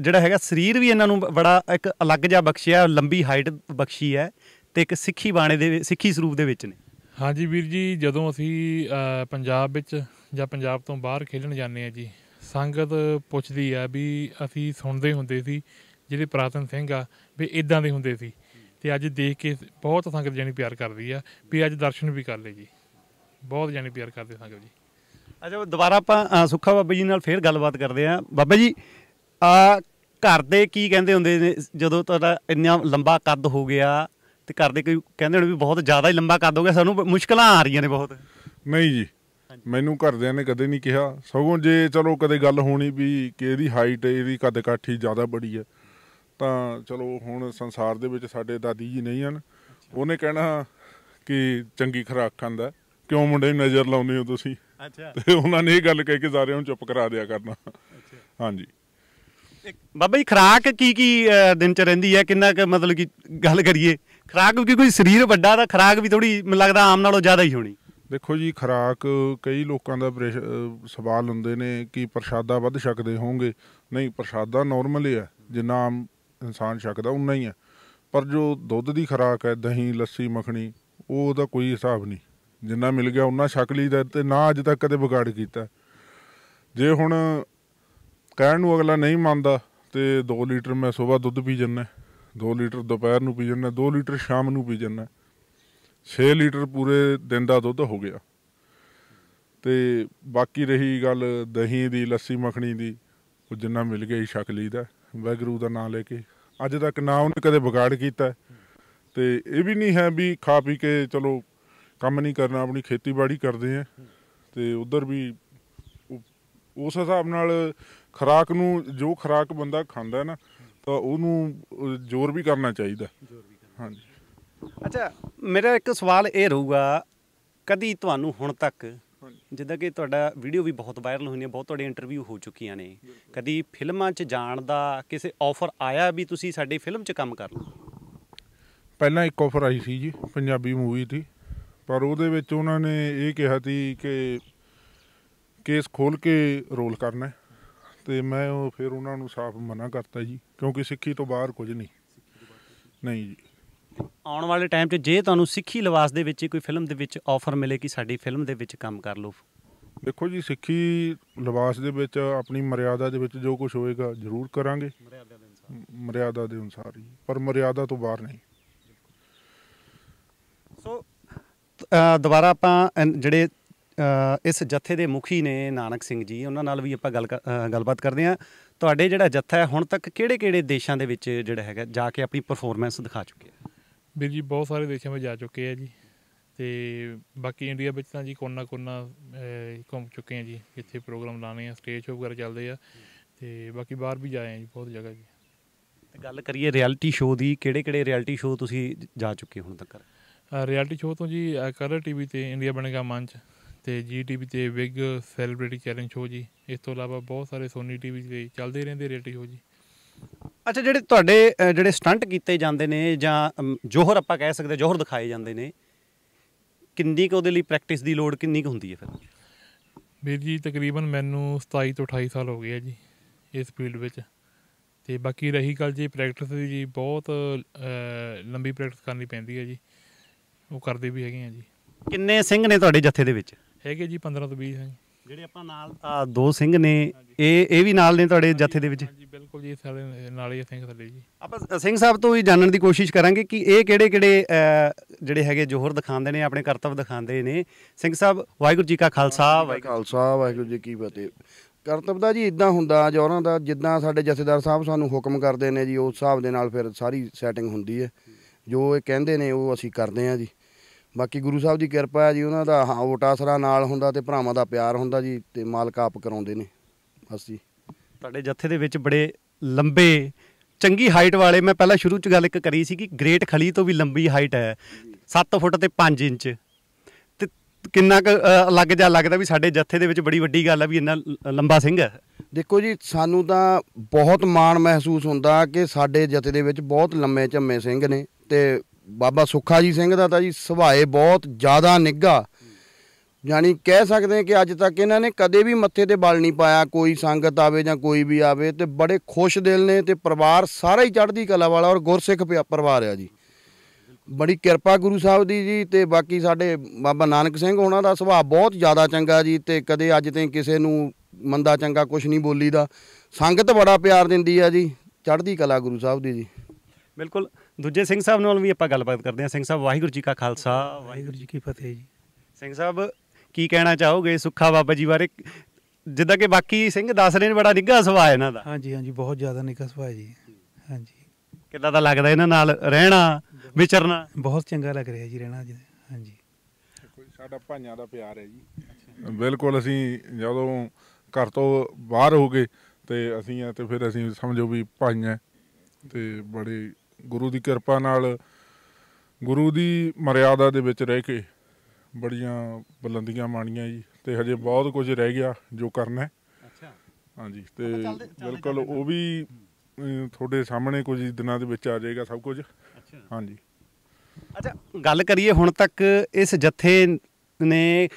ਜਿਹੜਾ ਹੈਗਾ ਸਰੀਰ ਵੀ ਇਹਨਾਂ ਨੂੰ ਬੜਾ ਇੱਕ ਅਲੱਗ ਜਿਹਾ ਬਖਸ਼ਿਆ, ਲੰਬੀ ਹਾਈਟ ਬਖਸ਼ੀ ਹੈ ਤੇ ਇੱਕ ਸਿੱਖੀ ਬਾਣੇ ਦੇ ਸਿੱਖੀ ਸਰੂਪ ਦੇ ਵਿੱਚ ਨੇ।
ਹਾਂਜੀ ਵੀਰ ਜੀ, ਜਦੋਂ ਅਸੀਂ ਪੰਜਾਬ ਵਿੱਚ ਜਾਂ ਪੰਜਾਬ ਤੋਂ ਬਾਹਰ ਖੇਡਣ ਜਾਂਦੇ ਆ ਜੀ, ਸੰਗਤ ਪੁੱਛਦੀ ਆ ਵੀ ਅਸੀਂ ਸੁਣਦੇ ਹੁੰਦੇ ਸੀ, ਜਿਹੜੇ ਪ੍ਰਾਤਨ ਸਿੰਘ ਆ, ਵੀ ਇਦਾਂ ਦੇ ਹੁੰਦੇ ਸੀ। ਤੇ ਅੱਜ ਦੇਖ ਕੇ ਬਹੁਤ ਸੰਗਤ ਜਾਨੀ ਪਿਆਰ ਕਰਦੀ ਆ, ਵੀ ਅੱਜ ਦਰਸ਼ਨ ਵੀ ਕਰ ਲਏ ਜੀ। ਬਹੁਤ ਜਾਨੀ ਪਿਆਰ ਕਰਦੇ ਸੰਗਤ ਜੀ
ਅੱਛਾ ਦੁਬਾਰਾ ਆਪਾਂ ਸੁੱਖਾ ਬਾਬਾ ਜੀ ਨਾਲ ਫੇਰ ਗੱਲਬਾਤ ਕਰਦੇ ਹਾਂ ਬਾਬਾ ਜੀ ਆ ਘਰ ਦੇ ਕੀ ਕਹਿੰਦੇ ਹੁੰਦੇ ਨੇ? ਜਦੋਂ ਤੁਹਾਡਾ ਇੰਨਾ ਲੰਬਾ ਕੱਦ ਹੋ ਗਿਆ ਤੇ ਘਰ ਦੇ ਕੋਈ ਕਹਿੰਦੇ ਹੋਣੇ ਵੀ ਬਹੁਤ ਜ਼ਿਆਦਾ ਹੀ ਲੰਬਾ ਕੱਦ ਹੋ ਗਿਆ ਸਾਨੂੰ ਮੁਸ਼ਕਲਾਂ ਆ ਰਹੀਆਂ ਨੇ ਬਹੁਤ।
ਨਹੀਂ ਜੀ ਮੈਨੂੰ ਘਰਦਿਆਂ ਨੇ ਕਦੇ ਨਹੀਂ ਕਿਹਾ। ਸਗੋਂ ਜੇ ਚਲੋ ਕਦੇ ਗੱਲ ਹੋਣੀ ਵੀ ਕਿ ਇਹਦੀ ਹਾਈਟ ਇਹਦੀ ਕੱਦ ਕਾਠੀ ਜ਼ਿਆਦਾ ਬੜੀ ਹੈ ਤਾਂ ਚਲੋ ਹੁਣ ਸੰਸਾਰ ਦੇ ਵਿੱਚ ਸਾਡੇ ਦਾਦੀ ਜੀ ਨਹੀਂ ਹਨ। ਉਹਨੇ ਕਹਿਣਾ ਕਿ ਚੰਗੀ ਖੁਰਾਕ ਖਾਂਦਾ। ਕਿਉਂ ਮੁੰਡੇ ਨਜ਼ਰ ਲਾਉਂਦੇ ਹੋ ਤੁਸੀਂ?
ਅੱਛਾ।
ਤੇ ਉਹਨਾਂ ਨੇ ਇਹ ਗੱਲ ਕਹਿ ਕੇ ਸਾਰਿਆਂ ਨੂੰ ਚੁੱਪ ਕਰਾ ਦਿਆ ਕਰਨਾ। ਹਾਂਜੀ।
ਬਾਬਾ ਜੀ ਖਰਾਕ ਕੀ ਕੀ ਦਿਨ ਚ ਰਹਿੰਦੀ ਹੈ? ਕਿੰਨਾ ਕੁ ਮਤਲਬ ਕਿ ਗੱਲ ਕਰੀਏ? ਖਰਾਕ ਕਿਉਂਕਿ ਕੋਈ ਸਰੀਰ ਵੱਡਾ ਤਾਂ ਖਰਾਕ ਵੀ ਥੋੜੀ ਮੈਨੂੰ ਲੱਗਦਾ ਆਮ ਨਾਲੋਂ ਜ਼ਿਆਦਾ ਹੀ ਹੋਣੀ।
ਦੇਖੋ ਜੀ ਖਰਾਕ ਕਈ ਲੋਕਾਂ ਦਾ ਸਵਾਲ ਹੁੰਦੇ ਨੇ ਕਿ ਪ੍ਰਸ਼ਾਦਾ ਵੱਧ ਛਕਦੇ ਹੋਵੋਗੇ ਨਹੀਂ ਪ੍ਰਸ਼ਾਦਾ ਨਾਰਮਲ ਹੀ ਹੈ। ਜਿੰਨਾ ਆਮ ਇਨਸਾਨ ਛਕਦਾ ਉਨਾ ਹੀ ਹੈ। ਪਰ ਜੋ ਦੁੱਧ ਦੀ ਖਰਾਕ ਹੈ ਦਹੀਂ ਲੱਸੀ ਮੱਖਣੀ ਉਹ ਉਹਦਾ ਕੋਈ ਹਿਸਾਬ ਨਹੀਂ। ਜਿੰਨਾ ਮਿਲ ਗਿਆ ਉਨਾ ਛਕ ਲਈਦਾ ਤੇ ਨਾ ਅੱਜ ਤੱਕ ਕਦੇ ਵਿਗਾੜ ਕੀਤਾ। ਜੇ ਹੁਣ ਕਹਿਣ ਨੂੰ ਅਗਲਾ ਨਹੀਂ ਮੰਨਦਾ ਤੇ 2 ਲੀਟਰ ਮੈਂ ਸਵੇਰ ਦੁੱਧ ਪੀ ਜੰਨਾ 2 ਲੀਟਰ ਦੁਪਹਿਰ ਨੂੰ ਪੀ ਜੰਨਾ 2 ਲੀਟਰ ਸ਼ਾਮ ਨੂੰ ਪੀ ਜੰਨਾ 6 ਲੀਟਰ ਪੂਰੇ ਦਿਨ ਦਾ ਦੁੱਧ ਹੋ ਗਿਆ। ਤੇ ਬਾਕੀ ਰਹੀ ਗੱਲ ਦਹੀਂ ਦੀ, ਲੱਸੀ ਮੱਖਣੀ ਦੀ, ਉਹ ਜਿੰਨਾ ਮਿਲ ਗਿਆ ਹੀ ਛਕ ਲਈਦਾ ਵੈਗਰੂ ਦਾ ਨਾਮ ਲੈ ਕੇ। ਅੱਜ ਤੱਕ ਨਾ ਉਹਨੇ ਕਦੇ ਵਿਗਾੜ ਕੀਤਾ। ਤੇ ਇਹ ਵੀ ਨਹੀਂ ਹੈ ਵੀ ਖਾ ਪੀ ਕੇ ਚਲੋ ਕੰਮ ਨਹੀਂ ਕਰਨਾ ਆਪਣੀ ਖੇਤੀਬਾੜੀ ਕਰਦੇ ਆ ਤੇ ਉਧਰ ਵੀ ਉਸ ਹਿਸਾਬ ਨਾਲ ਖਰਾਕ ਨੂੰ ਜੋ ਖਰਾਕ ਬੰਦਾ ਖਾਂਦਾ ਨਾ ਤਾਂ ਉਹਨੂੰ ਜ਼ੋਰ ਵੀ ਕਰਨਾ ਚਾਹੀਦਾ। ਹਾਂਜੀ।
ਅੱਛਾ ਮੇਰਾ ਇੱਕ ਸਵਾਲ ਇਹ ਰਹੂਗਾ ਕਦੀ ਤੁਹਾਨੂੰ ਹੁਣ ਤੱਕ ਜਿੱਦਾਂ ਕਿ ਤੁਹਾਡਾ ਵੀਡੀਓ ਵੀ ਬਹੁਤ ਵਾਇਰਲ ਹੋਈ ਨੇ ਬਹੁਤ ਤੁਹਾਡੇ ਇੰਟਰਵਿਊ ਹੋ ਚੁੱਕੀਆਂ ਨੇ ਕਦੀ ਫਿਲਮਾਂ 'ਚ ਜਾਣ ਦਾ ਕਿਸੇ ਆਫਰ ਆਇਆ ਵੀ ਤੁਸੀਂ ਸਾਡੀ ਫਿਲਮ 'ਚ ਕੰਮ ਕਰ ਲਓ?
ਪਹਿਲਾਂ ਇੱਕ ਆਫਰ ਆਈ ਸੀ ਜੀ ਪੰਜਾਬੀ ਮੂਵੀ ਦੀ। ਪਰ ਉਹਦੇ ਵਿੱਚ ਉਹਨਾਂ ਨੇ ਇਹ ਕਿਹਾ ਸੀ ਕਿ ਕੇਸ ਖੋਲ ਕੇ ਰੋਲ ਕਰਨਾ। ਤੇ ਮੈਂ ਉਹ ਫਿਰ ਉਹਨਾਂ ਨੂੰ ਸਾਫ਼ ਮਨਾ ਕਰਤਾ ਜੀ ਕਿਉਂਕਿ ਸਿੱਖੀ ਤੋਂ ਬਾਹਰ ਕੁਝ ਨਹੀਂ। ਨਹੀਂ ਜੀ।
ਆਉਣ ਵਾਲੇ ਟਾਈਮ 'ਚ ਜੇ ਤੁਹਾਨੂੰ ਸਿੱਖੀ ਲਿਬਾਸ ਦੇ ਵਿੱਚ ਕੋਈ ਫਿਲਮ ਦੇ ਵਿੱਚ ਆਫਰ ਮਿਲੇ ਕਿ ਸਾਡੀ ਫਿਲਮ ਦੇ ਵਿੱਚ ਕੰਮ ਕਰ ਲਓ।
ਦੇਖੋ ਜੀ ਸਿੱਖੀ ਲਿਬਾਸ ਦੇ ਵਿੱਚ ਆਪਣੀ ਮਰਿਆਦਾ ਦੇ ਵਿੱਚ ਜੋ ਕੁਝ ਹੋਏਗਾ ਜ਼ਰੂਰ ਕਰਾਂਗੇ। ਮ- ਮਰਿਆਦਾ ਦੇ ਅਨੁਸਾਰ ਹੀ ਪਰ ਮਰਿਆਦਾ ਤੋਂ ਬਾਹਰ ਨਹੀਂ।
ਸੋ ਦੁਬਾਰਾ ਆਪਾਂ ਜਿਹੜੇ ਇਸ ਜੱਥੇ ਦੇ ਮੁਖੀ ਨੇ ਨਾਨਕ ਸਿੰਘ ਜੀ ਉਹਨਾਂ ਨਾਲ ਵੀ ਆਪਾਂ ਗੱਲ ਗੱਲਬਾਤ ਕਰਦੇ ਹਾਂ। ਤੁਹਾਡੇ ਜਿਹੜਾ ਜੱਥਾ ਹੈ ਹੁਣ ਤੱਕ ਕਿਹੜੇ-ਕਿਹੜੇ ਦੇਸ਼ਾਂ ਦੇ ਵਿੱਚ ਜਿਹੜਾ ਹੈਗਾ ਜਾ ਕੇ ਆਪਣੀ ਪਰਫਾਰਮੈਂਸ ਦਿਖਾ ਚੁੱਕੇ ਆ?
ਵੀਰ ਜੀ ਬਹੁਤ ਸਾਰੇ ਦੇਸ਼ਾਂ ਵਿੱਚ ਜਾ ਚੁੱਕੇ ਆ ਜੀ। ਤੇ ਬਾਕੀ ਇੰਡੀਆ ਵਿੱਚ ਤਾਂ ਜੀ ਕੋਨਾ ਕੋਨਾ ਘੁੰਮ ਚੁੱਕੇ ਆ ਜੀ। ਇੱਥੇ ਪ੍ਰੋਗਰਾਮ ਲਾਣੇ ਆ ਸਟੇਜ ਸ਼ੋਅ ਵਗੈਰਾ ਚੱਲਦੇ ਆ। ਤੇ ਬਾਕੀ ਬਾਹਰ ਵੀ ਜਾਏ ਆ ਜੀ ਬਹੁਤ ਜਗ੍ਹਾ ਜੀ।
ਤੇ ਗੱਲ ਕਰੀਏ ਰਿਐਲਿਟੀ ਸ਼ੋਅ ਦੀ ਕਿਹੜੇ-ਕਿਹੜੇ ਰਿਐਲਿਟੀ ਸ਼ੋਅ ਤੁਸੀਂ ਜਾ ਚੁੱਕੇ ਹੁਣ ਤੱਕ?
ਰਿਐਲਿਟੀ ਸ਼ੋਅ ਤੋਂ ਜੀ ਕਲਰ ਟੀਵੀ ਤੇ ਇੰਡੀਆ ਬਣੇਗਾ ਮੰਚ ਤੇ ਜੀ ਟੀਵੀ ਤੇ ਬਿਗ ਸੈਲੀਬ੍ਰਿਟੀ ਚੈਲੰਜ ਸ਼ੋਅ ਜੀ। ਇਸ ਤੋਂ ਇਲਾਵਾ ਬਹੁਤ ਸਾਰੇ ਸੋਨੀ ਟੀਵੀ ਤੇ ਚੱਲਦੇ ਰਹਿੰਦੇ ਰਿਐਲਿਟੀ ਸ਼ੋਅ ਜੀ।
ਅੱਛਾ ਜਿਹੜੇ ਤੁਹਾਡੇ ਜਿਹੜੇ ਸਟੰਟ ਕੀਤੇ ਜਾਂਦੇ ਨੇ ਜਾਂ ਜੋਹਰ ਆਪਾਂ ਕਹਿ ਸਕਦੇ ਜੋਹਰ ਦਿਖਾਏ ਜਾਂਦੇ ਨੇ ਕਿੰਨੀ ਕੁ ਉਹਦੇ ਲਈ ਪ੍ਰੈਕਟਿਸ ਦੀ ਲੋੜ ਕਿੰਨੀ ਕੁ ਹੁੰਦੀ ਹੈ ਫਿਰ?
ਵੀਰ ਜੀ ਤਕਰੀਬਨ ਮੈਨੂੰ 27 ਤੋਂ 28 ਸਾਲ ਹੋ ਗਏ ਆ ਜੀ ਇਸ ਫੀਲਡ ਵਿੱਚ। ਤੇ ਬਾਕੀ ਰਹੀ ਗੱਲ ਜੀ ਪ੍ਰੈਕਟਿਸ ਦੀ ਜੀ ਬਹੁਤ ਲੰਬੀ ਪ੍ਰੈਕਟਿਸ ਕਰਨੀ ਪੈਂਦੀ ਹੈ ਜੀ। ਉਹ ਕਰਦੇ ਵੀ ਹੈਗੇ ਆ ਜੀ।
ਕਿੰਨੇ ਸਿੰਘ ਨੇ ਤੁਹਾਡੇ ਜੱਥੇ ਦੇ ਵਿੱਚ?
ਹੈਗੇ ਜੀ 15 ਤੋਂ 20 ਹੈ
ਜਿਹੜੇ ਆਪਾਂ ਨਾਲ ਆ ਦੋ ਸਿੰਘ ਨੇ ਇਹ ਇਹ ਵੀ ਨਾਲ ਨੇ ਤੁਹਾਡੇ ਜੱਥੇ ਦੇ ਵਿੱਚ?
ਹਾਂਜੀ ਬਿਲਕੁਲ ਜੀ ਸਾਰੇ ਨਾਲ ਹੀ ਸਿੰਘ ਥੱਲੇ ਜੀ।
ਆਪਾਂ ਸਿੰਘ ਸਾਹਿਬ ਤੋਂ ਵੀ ਜਾਣਨ ਦੀ ਕੋਸ਼ਿਸ਼ ਕਰਾਂਗੇ ਕਿ ਇਹ ਕਿਹੜੇ ਕਿਹੜੇ ਜਿਹੜੇ ਹੈਗੇ ਜੋਹਰ ਦਿਖਾਉਂਦੇ ਨੇ ਆਪਣੇ ਕਰਤੱਵ ਦਿਖਾਉਂਦੇ ਨੇ। ਸਿੰਘ ਸਾਹਿਬ ਵਾਹਿਗੁਰੂ ਜੀ ਕਾ ਖਾਲਸਾ ਵਾਹਿਗੁਰੂ
ਖਾਲਸਾ ਵਾਹਿਗੁਰੂ ਜੀ ਕੀ ਫਤਿਹ। ਕਰਤੱਵ ਦਾ ਜੀ ਇਦਾਂ ਹੁੰਦਾ ਜੋਰਾਂ ਦਾ ਜਿੱਦਾਂ ਸਾਡੇ ਜਥੇਦਾਰ ਸਾਹਿਬ ਸਾਨੂੰ ਹੁਕਮ ਕਰਦੇ ਨੇ ਜੀ ਉਸ ਹਿਸਾਬ ਦੇ ਨਾਲ ਫਿਰ ਸਾਰੀ ਸੈਟਿੰਗ ਹੁੰਦੀ ਹੈ। ਜੋ ਇਹ ਕਹਿੰਦੇ ਨੇ ਉਹ ਅਸੀਂ ਕਰਦੇ ਹਾਂ ਜੀ। ਬਾਕੀ ਗੁਰੂ ਸਾਹਿਬ ਦੀ ਕਿਰਪਾ ਹੈ ਜੀ ਉਹਨਾਂ ਦਾ ਹਾਂ, ਓਟ ਆਸਰਾ ਨਾਲ ਹੁੰਦਾ ਤੇ ਭਰਾਵਾਂ ਦਾ ਪਿਆਰ ਹੁੰਦਾ ਜੀ ਤੇ ਮਾਲਕ ਆਪ ਕਰਾਉਂਦੇ ਨੇ ਬਸ ਜੀ।
ਤੁਹਾਡੇ ਜੱਥੇ ਦੇ ਵਿੱਚ ਬੜੇ ਲੰਬੇ ਚੰਗੀ ਹਾਈਟ ਵਾਲੇ ਮੈਂ ਪਹਿਲਾਂ ਸ਼ੁਰੂ ਚ ਗੱਲ ਇੱਕ ਕਰੀ ਸੀ ਕਿ ਗ੍ਰੇਟ ਖਲੀ ਤੋਂ ਵੀ ਲੰਬੀ ਹਾਈਟ ਹੈ 7 ਫੁੱਟ ਤੇ 5 ਇੰਚ। ਤੇ ਕਿੰਨਾ ਕੁ ਅ, ਲੱਗ ਜਾ ਲੱਗਦਾ ਵੀ ਸਾਡੇ ਜੱਥੇ ਦੇ ਵਿੱਚ ਬੜੀ ਵੱਡੀ ਗੱਲ ਹੈ ਵੀ ਇੰਨਾ ਲੰਬਾ ਸਿੰਘ ਹੈ।
ਦੇਖੋ ਜੀ ਸਾਨੂੰ ਤਾਂ ਬਹੁਤ ਮਾਣ ਮਹਿਸੂਸ ਹੁੰਦਾ ਕਿ ਸਾਡੇ ਜਥੇ ਦੇ ਵਿੱਚ ਬਹੁਤ ਲੰਮੇ ਝੰਮੇ ਸਿੰਘ ਨੇ ਤੇ ਬਾਬਾ ਸੁੱਖਾ ਜੀ ਸਿੰਘ ਦਾ ਤਾਂ ਜੀ ਸੁਭਾਏ ਬਹੁਤ ਜ਼ਿਆਦਾ ਨਿੱਘਾ। ਯਾਨੀ ਕਹਿ ਸਕਦੇ ਹਾਂ ਕਿ ਅੱਜ ਤੱਕ ਇਹਨਾਂ ਨੇ ਕਦੇ ਵੀ ਮੱਥੇ ਤੇ ਬਲ ਨਹੀਂ ਪਾਇਆ, ਕੋਈ ਸੰਗਤ ਆਵੇ ਜਾਂ ਕੋਈ ਵੀ ਆਵੇ, ਤੇ ਬੜੇ ਖੁਸ਼ ਦਿਲ ਨੇ ਤੇ ਪਰਿਵਾਰ ਸਾਰਾ ਹੀ ਚੜ੍ਹਦੀ ਕਲਾ ਵਾਲਾ ਔਰ ਗੁਰਸਿੱਖ ਪਿਆ- ਪਰਿਵਾਰ ਆ ਜੀ। ਬੜੀ ਕਿਰਪਾ ਗੁਰੂ ਸਾਹਿਬ ਦੀ ਜੀ ਤੇ ਬਾਕੀ ਸਾਡੇ ਬਾਬਾ ਨਾਨਕ ਸਿੰਘ ਉਹਨਾਂ ਦਾ ਸੁਭਾਅ ਬਹੁਤ ਜ਼ਿਆਦਾ ਚੰਗਾ ਜੀ ਤੇ ਕਦੇ ਅੱਜ ਤਾਈਂ ਕਿਸੇ ਨੂੰ ਮੰਦਾ ਚੰਗਾ ਕੁਝ ਨਹੀਂ ਬੋਲੀਦਾ। ਸੰਗਤ ਬੜਾ ਪਿਆਰ ਦਿੰਦੀ ਆ ਜੀ, ਚੜ੍ਹਦੀ ਕਲਾ ਗੁਰੂ ਸਾਹਿਬ ਦੀ ਜੀ।
ਬਿਲਕੁਲ। ਦੂਜੇ ਸਿੰਘ ਸਾਹਿਬ ਨਾਲ ਵੀ ਆਪਾਂ ਗੱਲਬਾਤ ਕਰਦੇ ਹਾਂ। ਸਿੰਘ ਸਾਹਿਬ ਵਾਹਿਗੁਰੂ ਜੀ ਕਾ ਖਾਲਸਾ।
ਵਾਹਿਗੁਰੂ ਜੀ ਕੀ ਫਤਿਹ ਜੀ।
ਸਿੰਘ ਸਾਹਿਬ ਕੀ ਕਹਿਣਾ ਚਾਹੋਗੇ ਸੁੱਖਾ ਬਾਬਾ ਜੀ ਬਾਰੇ? ਜਿੱਦਾਂ ਕਿ ਬਾਕੀ ਸਿੰਘ ਦੱਸ ਰਹੇ ਨੇ ਬੜਾ ਨਿੱਘਾ ਸੁਭਾਅ ਇਹਨਾਂ ਦਾ।
ਹਾਂਜੀ ਹਾਂਜੀ ਬਹੁਤ ਜ਼ਿਆਦਾ ਨਿੱਘਾ ਸੁਭਾਅ ਜੀ। ਹਾਂਜੀ।
ਕਿੱਦਾਂ ਦਾ ਲੱਗਦਾ ਇਹਨਾਂ ਨਾਲ? ਰਹਿਣਾ ਵਿਚਰਨਾ?
ਬਹੁਤ ਚੰਗਾ ਲੱਗ ਰਿਹਾ ਜੀ ਰਹਿਣਾ ਜੀ ਹਾਂਜੀ।
ਕੋਈ ਸਾਡਾ ਭਾਈਆਂ ਦਾ ਪਿਆਰ ਹੈ ਜੀ। ਬਿਲਕੁਲ ਅਸੀਂ ਜਦੋਂ ਘਰ ਤੋਂ ਬਾਹਰ ਹੋ ਗਏ ਤੇ ਅਸੀਂ ਆ ਤੇ ਫਿਰ ਅਸੀਂ ਸਮਝੋ ਵੀ ਭਾਈਆਂ ਤੇ ਬੜੇ ਗੁਰੂ ਦੀ ਕਿਰਪਾ ਨਾਲ ਗੁਰੂ ਦੀ ਮਰਿਆਦਾ ਦੇ ਵਿੱਚ ਰਹਿ ਕੇ ਬੜੀਆਂ ਬੁਲੰਦੀਆਂ ਮਾਣੀਆਂ ਜੀ ਤੇ ਹਜੇ ਬਹੁਤ ਕੁਝ ਰਹਿ ਗਿਆ ਜੋ ਕਰਨਾ ਹੈ।
ਅੱਛਾ।
ਹਾਂਜੀ ਤੇ ਬਿਲਕੁਲ ਉਹ ਵੀ ਤੁਹਾਡੇ ਸਾਹਮਣੇ ਕੁਝ ਦਿਨਾਂ ਦੇ ਵਿੱਚ ਆ ਜਾਏਗਾ ਸਭ ਕੁਝ।
ਅੱਛਾ।
ਹਾਂਜੀ।
ਅੱਛਾ ਗੱਲ ਕਰੀਏ ਹੁਣ ਤੱਕ ਇਸ ਜੱਥੇ ਨੇ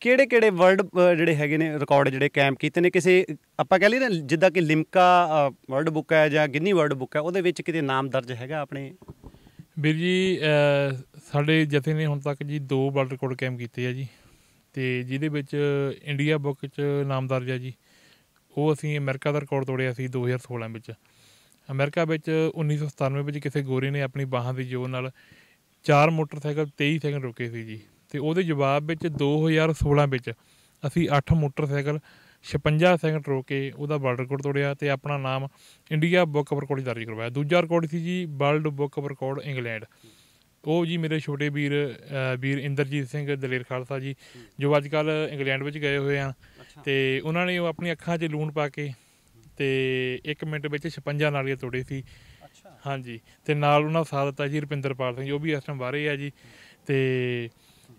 ਕਿਹੜੇ ਕਿਹੜੇ ਵਰਲਡ ਜਿਹੜੇ ਹੈਗੇ ਨੇ ਰਿਕਾਰਡ ਜਿਹੜੇ ਕੈਂਪ ਕੀਤੇ ਨੇ? ਕਿਸੇ, ਆਪਾਂ ਕਹਿ ਲਈਏ ਨਾ, ਜਿੱਦਾਂ ਕਿ ਲਿਮਕਾ ਵਰਲਡ ਬੁੱਕ ਹੈ ਜਾਂ ਗਿੰਨੀ ਵਰਲਡ ਬੁੱਕ ਹੈ, ਉਹਦੇ ਵਿੱਚ ਕਿਤੇ ਨਾਮ ਦਰਜ ਹੈਗਾ ਆਪਣੇ?
ਵੀਰ ਜੀ ਸਾਡੇ ਜਥੇ ਨੇ ਹੁਣ ਤੱਕ ਜੀ ਦੋ ਵਰਲਡ ਰਿਕਾਰਡ ਕੈਂਪ ਕੀਤੇ ਆ ਜੀ। ਤੇ ਜਿਹਦੇ ਵਿੱਚ ਇੰਡੀਆ ਬੁੱਕ 'ਚ ਨਾਮ ਦਰਜ ਹੈ ਜੀ। ਉਹ ਅਸੀਂ ਅਮਰੀਕਾ ਦਾ ਰਿਕਾਰਡ ਤੋੜਿਆ ਸੀ 2016 ਵਿੱਚ। ਅਮਰੀਕਾ ਵਿੱਚ 1997 ਵਿੱਚ ਕਿਸੇ ਗੋਰੇ ਨੇ ਆਪਣੀ ਬਾਹਾਂ ਦੀ ਜੋਰ ਨਾਲ ਚਾਰ ਮੋਟਰਸਾਈਕਲ 23 ਸੈਕਿੰਡ ਰੁਕੇ ਸੀ ਜੀ। ਤੇ ਉਹਦੇ ਜਵਾਬ ਵਿੱਚ 2016 ਵਿੱਚ ਅਸੀਂ 8 ਮੋਟਰਸਾਈਕਲ 56 ਸੈਕਿੰਡ ਰੋਕ ਕੇ ਉਹਦਾ ਵਰਲਡ ਰਿਕਾਰਡ ਤੋੜਿਆ ਤੇ ਆਪਣਾ ਨਾਮ ਇੰਡੀਆ ਬੁੱਕ ਆਫ ਰਿਕਾਰਡ ਦਰਜ ਕਰਵਾਇਆ। ਦੂਜਾ ਰਿਕਾਰਡ ਸੀ ਜੀ world book of record England. ਉਹ ਜੀ ਮੇਰੇ ਛੋਟੇ ਵੀਰ ਵੀਰ ਇੰਦਰਜੀਤ ਸਿੰਘ ਦਲੇਰ ਖਾਲਸਾ ਜੀ ਜੋ ਅੱਜ ਕੱਲ ਇੰਗਲੈਂਡ ਵਿੱਚ ਗਏ ਹੋਏ ਆ ਤੇ ਉਹਨਾਂ ਨੇ ਉਹ ਆਪਣੀ ਅੱਖਾਂ 'ਚ ਲੂਣ ਪਾ ਕੇ ਤੇ 1 ਮਿੰਟ ਵਿੱਚ 56 ਨਾਲੀਆਂ ਤੋੜੇ ਸੀ। ਹਾਂਜੀ। ਤੇ ਨਾਲ ਉਹਨਾਂ ਸਾਥ ਦਿੱਤਾ ਜੀ ਰੁਪਿੰਦਰਪਾਲ ਸਿੰਘ ਜੋ ਵੀ ਇਸ ਟਾਈਮ ਬਾਹਰੇ ਆ ਜੀ। ਤੇ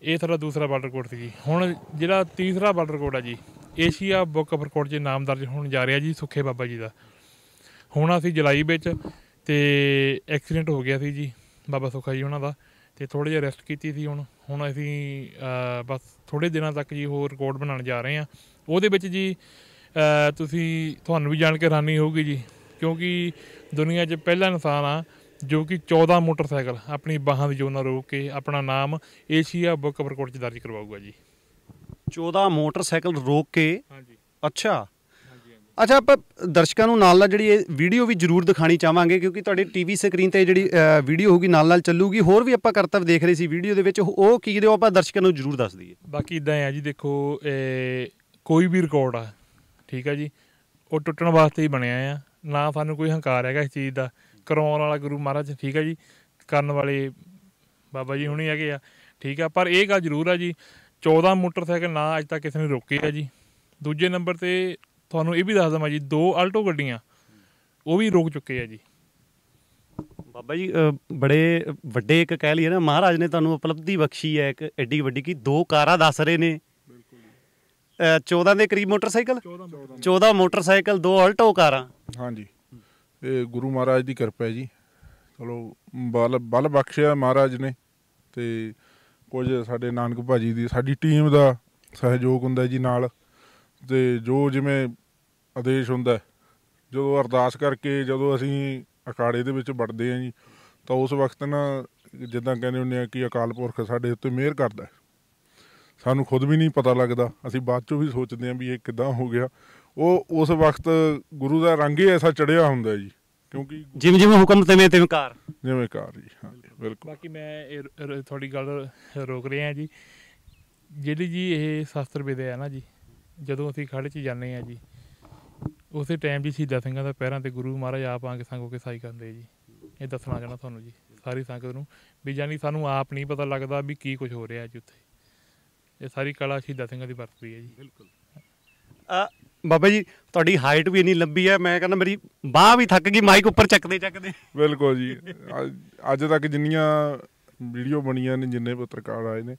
ਇਹ ਸਾਡਾ ਦੂਸਰਾ ਵਰਲਡ ਰਿਕਾਰਡ ਸੀ ਜੀ। ਹੁਣ ਜਿਹੜਾ ਤੀਸਰਾ ਬਾਰਡਰ ਰਿਕਾਰਡ ਆ ਜੀ, ਏਸ਼ੀਆ ਬੁੱਕ ਆਫ ਰਿਕਾਰਡ 'ਚ ਨਾਮ ਦਰਜ ਹੋਣ ਜਾ ਰਿਹਾ ਜੀ ਸੁੱਖੇ ਬਾਬਾ ਜੀ ਦਾ। ਹੁਣ ਅਸੀਂ ਜੁਲਾਈ ਵਿੱਚ ਤੇ ਐਕਸੀਡੈਂਟ ਹੋ ਗਿਆ ਸੀ ਜੀ, ਬਾਬਾ ਸੁੱਖਾ ਜੀ ਉਹਨਾਂ ਦਾ, ਤੇ ਥੋੜਾ ਜਿਹਾ ਰੈਸਟ ਕੀਤੀ ਸੀ ਹੁਣ। ਹੁਣ ਅਸੀਂ ਬਸ ਥੋੜੇ ਦਿਨਾਂ ਤੱਕ ਜੀ ਹੋਰ ਰਿਕਾਰਡ ਬਣਾਉਣ ਜਾ ਰਹੇ ਹਾਂ। ਉਹਦੇ ਵਿੱਚ ਜੀ ਤੁਸੀਂ, ਤੁਹਾਨੂੰ ਵੀ ਜਾਣ ਕੇ ਹੈਰਾਨੀ ਹੋਊਗੀ ਜੀ, ਕਿਉਂਕਿ ਦੁਨੀਆ 'ਚ ਪਹਿਲਾ ਇਨਸਾਨ ਆ ਜੋ ਕਿ 14 ਮੋਟਰਸਾਈਕਲ ਆਪਣੀ ਬਾਹਾਂ ਦੀ ਜੋਨ ਰੋਕ ਕੇ ਆਪਣਾ ਨਾਮ ਏਸ਼ੀਆ ਬੁੱਕ ਰਿਕਾਰਡ 'ਚ ਦਰਜ ਕਰਵਾਊਗਾ ਜੀ।
14 ਮੋਟਰਸਾਈਕਲ ਰੋਕ ਕੇ?
ਹਾਂਜੀ।
ਅੱਛਾ।
ਹਾਂਜੀ
ਅੱਛਾ ਆਪਾਂ ਦਰਸ਼ਕਾਂ ਨੂੰ ਨਾਲ ਨਾਲ ਜਿਹੜੀ ਇਹ ਵੀਡੀਓ ਵੀ ਜ਼ਰੂਰ ਦਿਖਾਣੀ ਚਾਹਾਂਗੇ ਕਿਉਂਕਿ ਤੁਹਾਡੀ ਟੀਵੀ ਸਕਰੀਨ ਤੇ ਜਿਹੜੀ ਵੀਡੀਓ ਹੋਊਗੀ ਨਾਲ ਨਾਲ ਚੱਲੂਗੀ। ਹੋਰ ਵੀ ਆਪਾਂ ਕਰਤੱਵ ਦੇਖ ਰਹੇ ਸੀ ਵੀਡੀਓ ਦੇ ਵਿੱਚ। ਉਹ ਕੀ ਦਿਓ ਆਪਾਂ ਦਰਸ਼ਕਾਂ ਨੂੰ ਜ਼ਰੂਰ ਦੱਸ ਦਈਏ।
ਬਾਕੀ ਇਦਾਂ ਆ ਜੀ ਦੇਖੋ ਕੋਈ ਵੀ ਰਿਕਾਰਡ ਆ ਠੀਕ ਆ ਜੀ ਉਹ ਟੁੱਟਣ ਵਾਸਤੇ ਹੀ ਬਣਿਆ ਆ। ਨਾ ਸਾਨੂੰ ਕੋਈ ਹੰਕਾਰ ਹੈਗਾ ਇਸ ਚੀਜ਼ ਦਾ। ਕਰਾਉਣ ਵਾਲਾ ਗੁਰੂ ਮਹਾਰਾਜ ਠੀਕ ਆ ਜੀ ਕਰਨ ਵਾਲੇ ਬਾਬਾ ਜੀ ਹੁਣੀ ਹੈਗੇ ਆ ਠੀਕ ਆ ਪਰ ਇਹ ਗੱਲ ਜ਼ਰੂਰ ਆ ਜੀ 14 ਮੋਟਰਸਾਈਕਲ ਨਾ ਅੱਜ ਤੱਕ ਕਿਸੇ ਨੇ ਰੋਕੇ ਆ ਜੀ। ਦੂਜੇ ਨੰਬਰ ਤੇ ਤੁਹਾਨੂੰ ਇਹ ਵੀ ਦੱਸ ਦਵਾਂ ਜੀ ਦੋ ਆਲਟੋ ਗੱਡੀਆਂ ਉਹ ਵੀ ਰੋਕ ਚੁੱਕੇ ਆ ਜੀ।
ਬਾਬਾ ਜੀ ਬੜੇ ਵੱਡੇ ਇੱਕ ਕਹਿ ਲਈਏ ਨਾ ਮਹਾਰਾਜ ਨੇ ਤੁਹਾਨੂੰ ਉਪਲਬਧੀ ਬਖਸ਼ੀ ਹੈ ਇੱਕ ਐਡੀ ਵੱਡੀ ਕੀ ਦੋ ਕਾਰਾਂ ਦੱਸ ਰਹੇ ਨੇ। ਅ, 14 ਦੇ ਕਰੀਬ ਮੋਟਰਸਾਈਕਲ? 14 ਮੋਟਰਸਾਈਕਲ ਦੋ ਆਲਟੋ ਕਾਰਾਂ।
ਹਾਂਜੀ। ਇਹ ਗੁਰੂ ਮਹਾਰਾਜ ਦੀ ਕਿਰਪਾ ਹੈ ਜੀ। ਚਲੋ, ਬਲ ਬਲ ਬਖਸ਼ਿਆ ਮਹਾਰਾਜ ਨੇ ਤੇ ਕੁਝ ਸਾਡੇ ਨਾਨਕ ਭਾਜੀ ਦੀ, ਸਾਡੀ ਟੀਮ ਦਾ ਸਹਿਯੋਗ ਹੁੰਦਾ ਜੀ ਨਾਲ। ਤੇ ਜੋ ਜਿਵੇਂ ਆਦੇਸ਼ ਹੁੰਦਾ, ਜਦੋਂ ਅਰਦਾਸ ਕਰਕੇ ਜਦੋਂ ਅਸੀਂ ਅਖਾੜੇ ਦੇ ਵਿੱਚ ਵੜਦੇ ਹਾਂ ਜੀ, ਤਾਂ ਉਸ ਵਕਤ ਨਾ ਜਿੱਦਾਂ ਕਹਿੰਦੇ ਹੁੰਦੇ ਆ ਕਿ ਅਕਾਲ ਪੁਰਖ ਸਾਡੇ ਉੱਤੇ ਮਿਹਰ ਕਰਦਾ ਸਾਨੂੰ ਖੁਦ ਵੀ ਨਹੀਂ ਪਤਾ ਲੱਗਦਾ। ਅਸੀਂ ਬਾਅਦ ਚੋਂ ਵੀ ਸੋਚਦੇ ਹਾਂ ਵੀ ਇਹ ਕਿਦਾਂ ਹੋ ਗਿਆ। ਉਹ ਉਸ ਵਕਤ ਗੁਰੂ ਦਾ ਰੰਗ ਹੀ ਐਸਾ ਚੜਿਆ ਹੁੰਦਾ ਜੀ ਕਿਉਂਕਿ
ਜਿਵੇਂ ਜਿਵੇਂ ਹੁਕਮ ਤਿਵੇਂ ਤਿਵੇਂ ਕਾਰ।
ਜਿਵੇਂ ਕਾਰ ਜੀ ਹਾਂ ਬਿਲਕੁਲ।
ਬਾਕੀ ਮੈਂ ਤੁਹਾਡੀ ਗੱਲ ਰੋਕ ਰਿਹਾ ਜੀ। ਜਿਹੜੀ ਜੀ ਇਹ ਸ਼ਾਸਤਰ ਵਿਦਿਆ ਹੈ ਨਾ ਜੀ ਜਦੋਂ ਅਸੀਂ ਖੜੇ 'ਚ ਜਾਂਦੇ ਆ ਜੀ ਉਸੇ ਟਾਈਮ ਜੀ ਸ਼ਹੀਦਾਂ ਸਿੰਘਾਂ ਦੇ ਪੈਰਾਂ ਤੇ ਗੁਰੂ ਮਹਾਰਾਜ ਆਪ ਆ ਕੇ ਸੰਗੋ ਕੇ ਸਾਈ ਕਰਦੇ ਜੀ। ਇਹ ਦੱਸਣਾ ਚਾਹਣਾ ਤੁਹਾਨੂੰ ਜੀ ਸਾਰੀ ਸੰਗਤ ਨੂੰ ਵੀ ਜਾਨੀ ਸਾਨੂੰ ਆਪ ਨਹੀਂ ਪਤਾ ਲੱਗਦਾ ਵੀ ਕੀ ਕੁਝ ਹੋ ਰਿਹਾ ਜੀ ਉੱਥੇ। ਇਹ ਸਾਰੀ ਕਲਾ ਸ਼ਹੀਦਾਂ ਸਿੰਘਾਂ ਦੀ ਵਰਤਦੀ ਹੈ ਜੀ।
ਅ, ਬਾਬਾ ਜੀ ਤੁਹਾਡੀ ਹਾਈਟ ਵੀ ਇੰਨੀ ਲੰਬੀ ਹੈ ਮੈਂ ਕਹਿੰਦਾ ਮੇਰੀ ਬਾਹ ਵੀ ਥੱਕ ਗਈ ਮਾਈਕ ਉੱਪਰ ਚੱਕਦੇ ਚੱਕਦੇ।
ਬਿਲਕੁਲ ਜੀ। ਅੱਜ- ਤੱਕ ਜਿੰਨੀਆਂ ਵੀਡੀਓ ਬਣੀਆਂ ਨੇ ਜਿੰਨੇ ਪੱਤਰਕਾਰ ਆਏ ਨੇ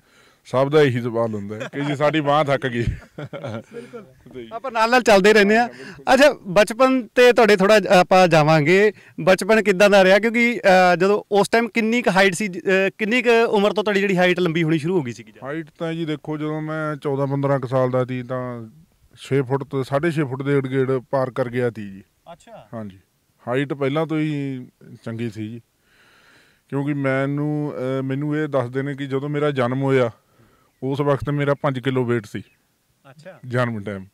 ਸਭ ਦਾ ਇਹੀ ਸਵਾਲ ਹੁੰਦਾ ਹੈ ਕਿ ਜੀ ਸਾਡੀ ਬਾਹ ਥੱਕ ਗਈ। ਤੇ
ਆਪਾਂ ਨਾਲ ਨਾਲ ਚੱਲਦੇ ਰਹਿੰਦੇ ਆ ਅੱਛਾ ਬਚਪਨ ਤੇ ਤੁਹਾਡੇ ਥੋੜਾ ਆਪਾਂ ਜਾਵਾਂਗੇ। ਬਚਪਨ ਕਿੱਦਾਂ ਦਾ ਰਿਹਾ? ਕਿਉਂਕਿ ਜਦੋਂ ਉਸ ਟਾਈਮ ਕਿੰਨੀ ਕੁ ਹਾਈਟ ਸੀ ਕਿੰਨੀ ਕੁ ਉਮਰ ਤੋਂ ਤੁਹਾਡੀ ਜਿਹੜੀ ਹਾਈਟ ਲੰਬੀ ਹੋਣੀ ਸ਼ੁਰੂ ਹੋ ਗਈ ਸੀ
ਹਾਈਟ ਤਾਂ ਜੀ ਦੇਖੋ ਜਦੋਂ ਮੈਂ 14 15 ਕੁ ਸਾਲ ਦਾ ਸੀ ਤਾਂ 6 ਫੁੱਟ ਤੋਂ 6.5 ਫੁੱਟ ਦੇ ਗੇੜ ਪਾਰ ਕਰ ਗਿਆ ਸੀ ਜੀ।
ਅੱਛਾ।
ਹਾਂਜੀ। ਹਾਈਟ ਪਹਿਲਾਂ ਤੋਂ ਹੀ ਚੰਗੀ ਸੀ ਜੀ। ਕਿਉਂਕਿ ਮੈਨੂੰ ਮੈਨੂੰ ਇਹ ਦੱਸਦੇ ਨੇ ਕਿ ਜਦੋਂ ਮੇਰਾ ਜਨਮ ਹੋਇਆ ਉਸ ਵਕਤ ਮੇਰਾ 5 ਕਿਲੋ weight ਸੀ।
ਅੱਛਾ।
ਜਨਮ ਟਾਈਮ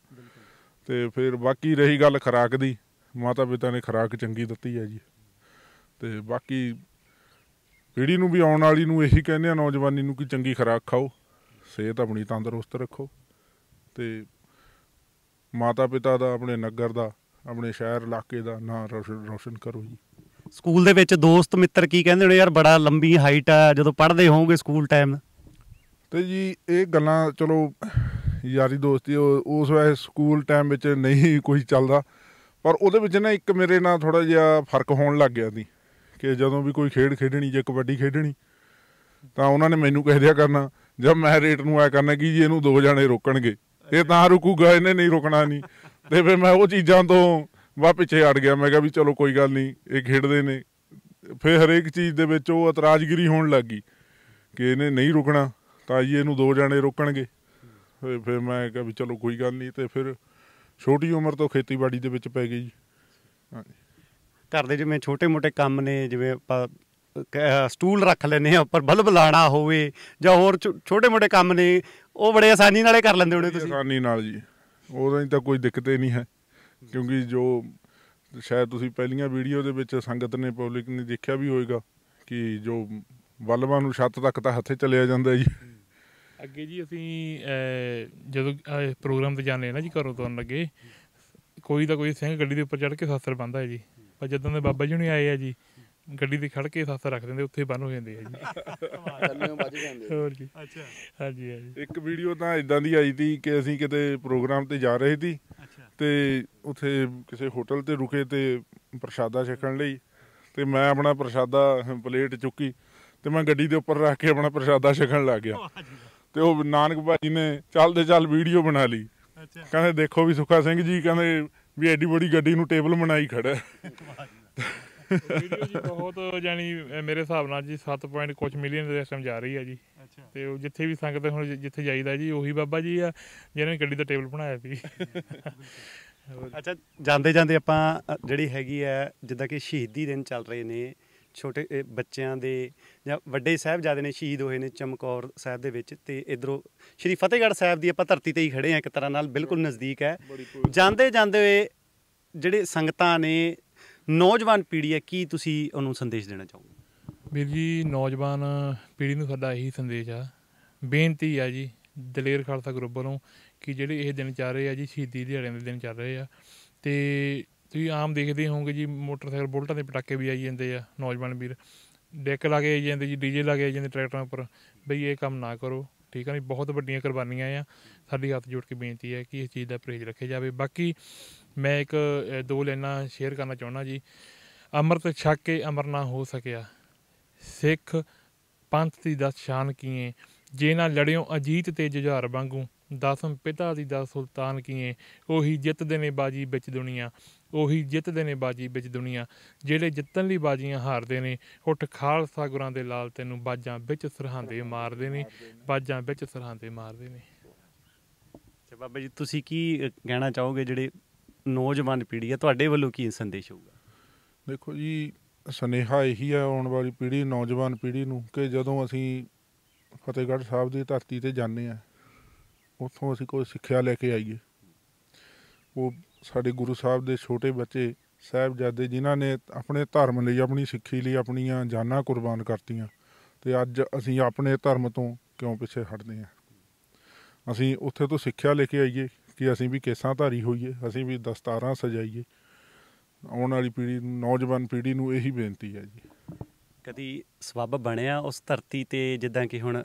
ਤੇ ਫਿਰ ਬਾਕੀ ਰਹੀ ਗੱਲ ਖੁਰਾਕ ਦੀ। ਮਾਤਾ ਪਿਤਾ ਨੇ ਖੁਰਾਕ ਚੰਗੀ ਦਿੱਤੀ ਹੈ ਜੀ। ਤੇ ਬਾਕੀ ਪੀੜ੍ਹੀ ਨੂੰ ਵੀ ਆਉਣ ਵਾਲੀ ਨੂੰ ਇਹੀ ਕਹਿੰਦੇ ਆ ਨੌਜਵਾਨੀ ਨੂੰ ਕਿ ਚੰਗੀ ਖੁਰਾਕ ਖਾਓ। ਸਿਹਤ ਆਪਣੀ ਤੰਦਰੁਸਤ ਰੱਖੋ। ਤੇ ਮਾਤਾ ਪਿਤਾ ਦਾ ਆਪਣੇ ਨਗਰ ਦਾ ਆਪਣੇ ਸ਼ਹਿਰ ਇਲਾਕੇ ਦਾ ਨਾਂ ਰੋਸ਼ਨ ਰੋਸ਼ਨ ਕਰੋ ਜੀ।
ਸਕੂਲ ਦੇ ਵਿੱਚ ਦੋਸਤ ਮਿੱਤਰ ਕੀ ਕਹਿੰਦੇ ਨੇ? ਯਾਰ ਬੜਾ ਲੰਬੀ ਹਾਈਟ ਆ ਜਦੋਂ ਪੜ੍ਹਦੇ ਹੋਵੋਗੇ ਸਕੂਲ ਟਾਈਮ
ਤੇ ਜੀ ਇਹ ਗੱਲਾਂ ਚਲੋ ਯਾਰੀ ਦੋਸਤੀ ਉਸ ਵੇਲੇ ਸਕੂਲ ਟਾਈਮ ਵਿੱਚ ਨਹੀਂ ਕੋਈ ਚੱਲਦਾ। ਪਰ ਉਹਦੇ ਵਿੱਚ ਨਾ ਇੱਕ ਮੇਰੇ ਨਾਲ ਥੋੜਾ ਜਿਹਾ ਫ਼ਰਕ ਹੋਣ ਲੱਗ ਗਿਆ ਸੀ ਕਿ ਜਦੋਂ ਵੀ ਕੋਈ ਖੇਡ ਖੇਡਣੀ ਜਾਂ ਕਬੱਡੀ ਖੇਡਣੀ ਤਾਂ ਉਹਨਾਂ ਨੇ ਮੈਨੂੰ ਕਹਿ ਦਿਆ ਕਰਨਾ ਜਦ ਮੈਂ ਰੇਟ ਨੂੰ ਆਇਆ ਕਰਨਾ ਕਿ ਜੀ ਇਹਨੂੰ ਦੋ ਜਣੇ ਰੋਕਣਗੇ। ਇਹ ਤਾਂ ਰੁਕੂਗਾ, ਇਹਨੇ ਨਹੀਂ ਰੁਕਣਾ ਨਹੀਂ ਤੇ ਫਿਰ ਮੈਂ ਉਹ ਚੀਜ਼ਾਂ ਤੋਂ ਵਾ ਪਿੱਛੇ ਹਟ ਗਿਆ। ਮੈਂ ਕਿਹਾ ਵੀ ਚਲੋ ਕੋਈ ਗੱਲ ਨਹੀਂ ਇਹ ਖੇਡਦੇ ਨੇ। ਫਿਰ ਹਰੇਕ ਚੀਜ਼ ਦੇ ਵਿੱਚ ਉਹ ਇਤਰਾਜ਼ਗਿਰੀ ਹੋਣ ਲੱਗ ਗਈ ਕਿ ਇਹਨੇ ਨਹੀਂ ਰੁਕਣਾ, ਤਾਂ ਜੀ ਇਹਨੂੰ ਦੋ ਜਣੇ ਰੋਕਣਗੇ। ਫਿਰ ਫਿਰ ਮੈਂ ਕਿਹਾ ਵੀ ਚਲੋ ਕੋਈ ਗੱਲ ਨਹੀਂ ਤੇ ਫਿਰ ਛੋਟੀ ਉਮਰ ਤੋਂ ਖੇਤੀਬਾੜੀ ਦੇ ਵਿੱਚ ਪੈ ਗਈ ਜੀ। ਹਾਂਜੀ।
ਘਰ ਦੇ ਜਿਵੇਂ ਛੋਟੇ-ਮੋਟੇ ਕੰਮ ਨੇ, ਜਿਵੇਂ ਆਪਾਂ ਸਟੂਲ ਰੱਖ ਲੈਨੇ ਆ ਉੱਪਰ ਬਲਬ ਲਾਣਾ ਹੋਵੇ ਜਾਂ ਹੋਰ ਛੋਟੇ-ਮੋਟੇ ਕੰਮ ਨੇ ਉਹ ਬੜੇ ਆਸਾਨੀ ਨਾਲੇ ਕਰ ਲੈਂਦੇ ਹੋਣੇ ਤੁਸੀਂ।
ਆਸਾਨੀ ਨਾਲ ਜੀ। ਉਹਦਾ ਹੀ ਤਾਂ ਕੋਈ ਦਿੱਕਤ ਹੀ ਨਹੀਂ ਹੈ ਕਿਉਂਕਿ ਜੋ ਸ਼ਾਇਦ ਤੁਸੀਂ ਪਹਿਲੀਆਂ ਵੀਡੀਓ ਦੇ ਵਿੱਚ ਸੰਗਤ ਨੇ ਪਬਲਿਕ ਨੇ ਦੇਖਿਆ ਵੀ ਹੋਵੇਗਾ ਕਿ ਜੋ ਬਲਬਾਂ ਨੂੰ ਛੱਤ ਤੱਕ ਤਾਂ ਹੱਥੇ ਚਲਿਆ ਜਾਂਦਾ ਜੀ।
ਅੱਗੇ ਜੀ ਅਸੀਂ ਜਦੋਂ ਪ੍ਰੋਗਰਾਮ ਤੇ ਜਾਂਦੇ ਨਾ ਜੀ ਘਰੋਂ ਤੁਰਨ ਲੱਗੇ ਕੋਈ ਤਾਂ ਕੋਈ ਸਿੰਘ ਗੱਡੀ ਦੇ ਉੱਪਰ ਚੜ੍ਹ ਕੇ ਸਾਸਰ ਬੰਦਾ ਹੈ ਜੀ। ਪਰ ਜਦੋਂ ਦੇ ਬਾਬਾ ਜੀ ਹੁਣੀ ਆਏ ਆ ਜੀ ਗੱਡੀ ਤੇ ਖੜ ਕੇ ਸਾਸਰ ਰੱਖ ਦਿੰਦੇ ਉੱਥੇ ਬੰਨ ਹੋ ਜਾਂਦੇ ਆ ਜੀ। ਹੋਰ ਜੀ।
ਅੱਛਾ।
ਹਾਂਜੀ ਹਾਂਜੀ।
ਇੱਕ ਵੀਡੀਓ ਤਾਂ ਇਦਾਂ ਦੀ ਆਈ ਸੀ ਕਿ ਅਸੀਂ ਕਿਤੇ ਪ੍ਰੋਗਰਾਮ ਤੇ ਜਾ ਰਹੇ ਸੀ
ਅੱਛਾ।
ਤੇ ਉੱਥੇ ਕਿਸੇ ਹੋਟਲ ਤੇ ਰੁਕੇ ਤੇ ਪ੍ਰਸ਼ਾਦਾ ਛਕਣ ਲਈ ਤੇ ਮੈਂ ਆਪਣਾ ਪ੍ਰਸ਼ਾਦਾ ਪਲੇਟ ਚੁੱਕੀ ਤੇ ਮੈਂ ਗੱਡੀ ਦੇ ਉੱਪਰ ਰੱਖ ਕੇ ਆਪਣਾ ਪ੍ਰਸ਼ਾਦਾ ਛਕਣ ਲੱਗ ਗਿਆ। ਤੇ ਉਹ ਨਾਨਕ ਭਾਜੀ ਨੇ ਚੱਲਦੇ ਚੱਲ ਵੀਡੀਓ ਬਣਾ ਲਈ।
ਅੱਛਾ।
ਕਹਿੰਦੇ ਦੇਖੋ ਵੀ ਸੁੱਖਾ ਸਿੰਘ ਜੀ ਕਹਿੰਦੇ ਵੀ ਐਡੀ ਬੜੀ ਗੱਡੀ ਨੂੰ ਟੇਬਲ ਬਣਾਈ ਖੜਾ ਹੈ।
ਵੀਡੀਓ ਜੀ ਬਹੁਤ ਜਾਨੀ ਮੇਰੇ ਹਿਸਾਬ ਨਾਲ ਜੀ 7 ਪੁਆਇੰਟ ਕੁਝ ਮਿਲੀਅਨ ਦੇ ਇਸ ਟਾਈਮ ਜਾ ਰਹੀ ਹੈ ਜੀ।
ਅੱਛਾ।
ਤੇ ਉਹ ਜਿੱਥੇ ਵੀ ਸੰਗਤ ਹੁਣ ਜਿੱਥੇ ਜਾਈਦਾ ਜੀ ਉਹੀ ਬਾਬਾ ਜੀ ਆ ਜਿਹਨਾਂ ਨੇ ਗੱਡੀ ਦਾ ਟੇਬਲ ਬਣਾਇਆ ਸੀ।
ਅੱਛਾ ਜਾਂਦੇ ਜਾਂਦੇ ਆਪਾਂ ਜਿਹੜੀ ਹੈਗੀ ਹੈ ਜਿੱਦਾਂ ਕਿ ਸ਼ਹੀਦੀ ਦਿਨ ਚੱਲ ਰਹੇ ਨੇ ਛੋਟੇ ਬੱਚਿਆਂ ਦੇ ਜਾਂ ਵੱਡੇ ਸਾਹਿਬਜ਼ਾਦੇ ਨੇ ਸ਼ਹੀਦ ਹੋਏ ਨੇ ਚਮਕੌਰ ਸਾਹਿਬ ਦੇ ਵਿੱਚ ਤੇ ਇਧਰੋਂ ਸ਼੍ਰੀ ਫਤਿਹਗੜ੍ਹ ਸਾਹਿਬ ਦੀ ਆਪਾਂ ਧਰਤੀ ਤੇ ਹੀ ਖੜੇ ਆ ਇੱਕ ਤਰ੍ਹਾਂ ਨਾਲ ਬਿਲਕੁਲ ਨਜ਼ਦੀਕ ਹੈ। ਜਾਂਦੇ ਜਾਂਦੇ ਜਿਹੜੇ ਸੰਗਤਾਂ ਨੇ ਨੌਜਵਾਨ ਪੀੜ੍ਹੀ ਹੈ, ਕੀ ਤੁਸੀਂ ਉਹਨੂੰ ਸੰਦੇਸ਼ ਦੇਣਾ ਚਾਹੋਗੇ?
ਵੀਰ ਜੀ, ਨੌਜਵਾਨ ਪੀੜ੍ਹੀ ਨੂੰ ਸਾਡਾ ਇਹੀ ਸੰਦੇਸ਼ ਆ। ਬੇਨਤੀ ਆ ਜੀ, ਦਲੇਰ ਖਾਲਸਾ ਗਰੁੱਪ ਵੱਲੋਂ ਕਿ ਜਿਹੜੇ ਇਹ ਦਿਨ ਚੱਲ ਰਹੇ ਆ ਜੀ, ਸ਼ਹੀਦੀ ਦਿਹਾੜਿਆਂ ਦੇ ਦਿਨ ਚੱਲ ਰਹੇ ਆ, ਤੇ ਤੁਸੀਂ ਆਮ ਦੇਖਦੇ ਹੋਵੋਗੇ ਜੀ, ਮੋਟਰਸਾਈਕਲ ਬੁਲਟਾਂ ਦੇ ਪਟਾਕੇ ਵੀ ਆਈ ਜਾਂਦੇ ਆ, ਨੌਜਵਾਨ ਵੀਰ। ਡੈਕ ਲਾ ਕੇ ਆਈ ਜਾਂਦੇ ਜੀ, ਡੀਜੇ ਲਾ ਕੇ ਆਈ ਜਾਂਦੇ ਟਰੈਕਟਰਾਂ ਉੱਪਰ, ਬਈ ਇਹ ਕੰਮ ਨਾ ਕਰੋ, ਠੀਕ ਹੈ ਨਹੀਂ ਬਹੁਤ ਵੱਡੀਆਂ ਕੁਰਬਾਨੀਆਂ ਆ। ਸਾਡੀ ਹੱਥ ਜੋੜ ਕੇ ਬੇਨਤੀ ਹੈ ਕਿ ਇਸ ਚੀਜ਼ ਦਾ ਪਰਹੇਜ਼ ਰੱਖਿਆ ਜਾਵੇ। ਬਾਕੀ ਮੈਂ ਇੱਕ ਦੋ ਲਾਈਨਾਂ ਸ਼ੇਅਰ ਕਰਨਾ ਚਾਹੁੰਦਾ ਜੀ। ਅੰਮ੍ਰਿਤ ਛਕ ਕੇ ਅਮਰ ਨਾ ਹੋ ਸਕਿਆ। ਸਿੱਖ ਪੰਥ ਦੀ ਦਸ ਸ਼ਾਨ ਕੀਏ ਜੇ ਨਾ ਲੜਿਓ ਅਜੀਤ ਤੇ ਜੁਝਾਰ ਵਾਂਗੂ ਦਸਮ ਪਿਤਾ ਦੀ ਦਸ ਸੁਲਤਾਨ ਕੀਏ ਉਹੀ ਜਿੱਤਦੇ ਨੇ ਬਾਜੀ ਵਿੱਚ ਦੁਨੀਆ, ਉਹੀ ਜਿੱਤਦੇ ਨੇ ਬਾਜੀ ਵਿੱਚ ਦੁਨੀਆ। ਜਿਹੜੇ ਜਿੱਤਣ ਲਈ ਬਾਜੀਆਂ ਹਾਰਦੇ ਨੇ, ਉੱਠ ਖਾਲਸਾ ਗੁਰਾਂ ਦੇ ਲਾਲ ਤੈਨੂੰ ਬਾਜਾਂ ਵਿੱਚ ਸਰਹਾਂਦੇ ਮਾਰਦੇ ਨੇ, ਬਾਜਾਂ ਵਿੱਚ ਸਰਹਾਂਦੇ ਮਾਰਦੇ ਨੇ।
ਤੇ ਬਾਬਾ ਜੀ, ਤੁਸੀਂ ਕੀ ਕਹਿਣਾ ਚਾਹੋਗੇ ਜਿਹੜੇ ਨੌਜਵਾਨ ਪੀੜ੍ਹੀ ਹੈ, ਤੁਹਾਡੇ ਵੱਲੋਂ ਕੀ ਸੰਦੇਸ਼ ਹੋਊਗਾ?
ਦੇਖੋ ਜੀ, ਸਨੇਹਾ ਇਹੀ ਹੈ ਆਉਣ ਵਾਲੀ ਪੀੜ੍ਹੀ, ਨੌਜਵਾਨ ਪੀੜ੍ਹੀ ਨੂੰ ਕਿ ਜਦੋਂ ਅਸੀਂ ਫਤਿਹਗੜ੍ਹ ਸਾਹਿਬ ਦੀ ਧਰਤੀ ਤੇ ਜਾਂਦੇ ਆ ਉੱਥੋਂ ਅਸੀਂ ਕੋਈ ਸਿੱਖਿਆ ਲੈ ਕੇ ਆਈਏ। ਉਹ ਸਾਡੇ ਗੁਰੂ ਸਾਹਿਬ ਦੇ ਛੋਟੇ ਬੱਚੇ ਸਾਹਿਬਜ਼ਾਦੇ ਜਿਨ੍ਹਾਂ ਨੇ ਆਪਣੇ ਧਰਮ ਲਈ ਆਪਣੀ ਸਿੱਖੀ ਲਈ ਆਪਣੀਆਂ ਜਾਨਾਂ ਕੁਰਬਾਨ ਕਰਤੀਆਂ ਤੇ ਅੱਜ ਅਸੀਂ ਆਪਣੇ ਧਰਮ ਤੋਂ ਕਿਉਂ ਪਿੱਛੇ ਹਟਦੇ ਆ ਅਸੀਂ ਉੱਥੇ ਤੋਂ ਸਿੱਖਿਆ ਲੈ ਕੇ ਆਈਏ। ਕਿ ਅਸੀਂ ਵੀ ਕੇਸਾਂ ਧਾਰੀ ਹੋਈਏ ਅਸੀਂ ਵੀ ਦਸਤਾਰਾਂ ਸਜਾਈਏ। ਆਉਣ ਵਾਲੀ ਪੀੜ੍ਹੀ ਨੂੰ ਨੌਜਵਾਨ ਪੀੜ੍ਹੀ ਨੂੰ ਇਹੀ ਬੇਨਤੀ ਹੈ ਜੀ।
ਕਦੀ ਸਬੱਬ ਬਣਿਆ ਉਸ ਧਰਤੀ ਤੇ ਜਿੱਦਾਂ ਕਿ ਹੁਣ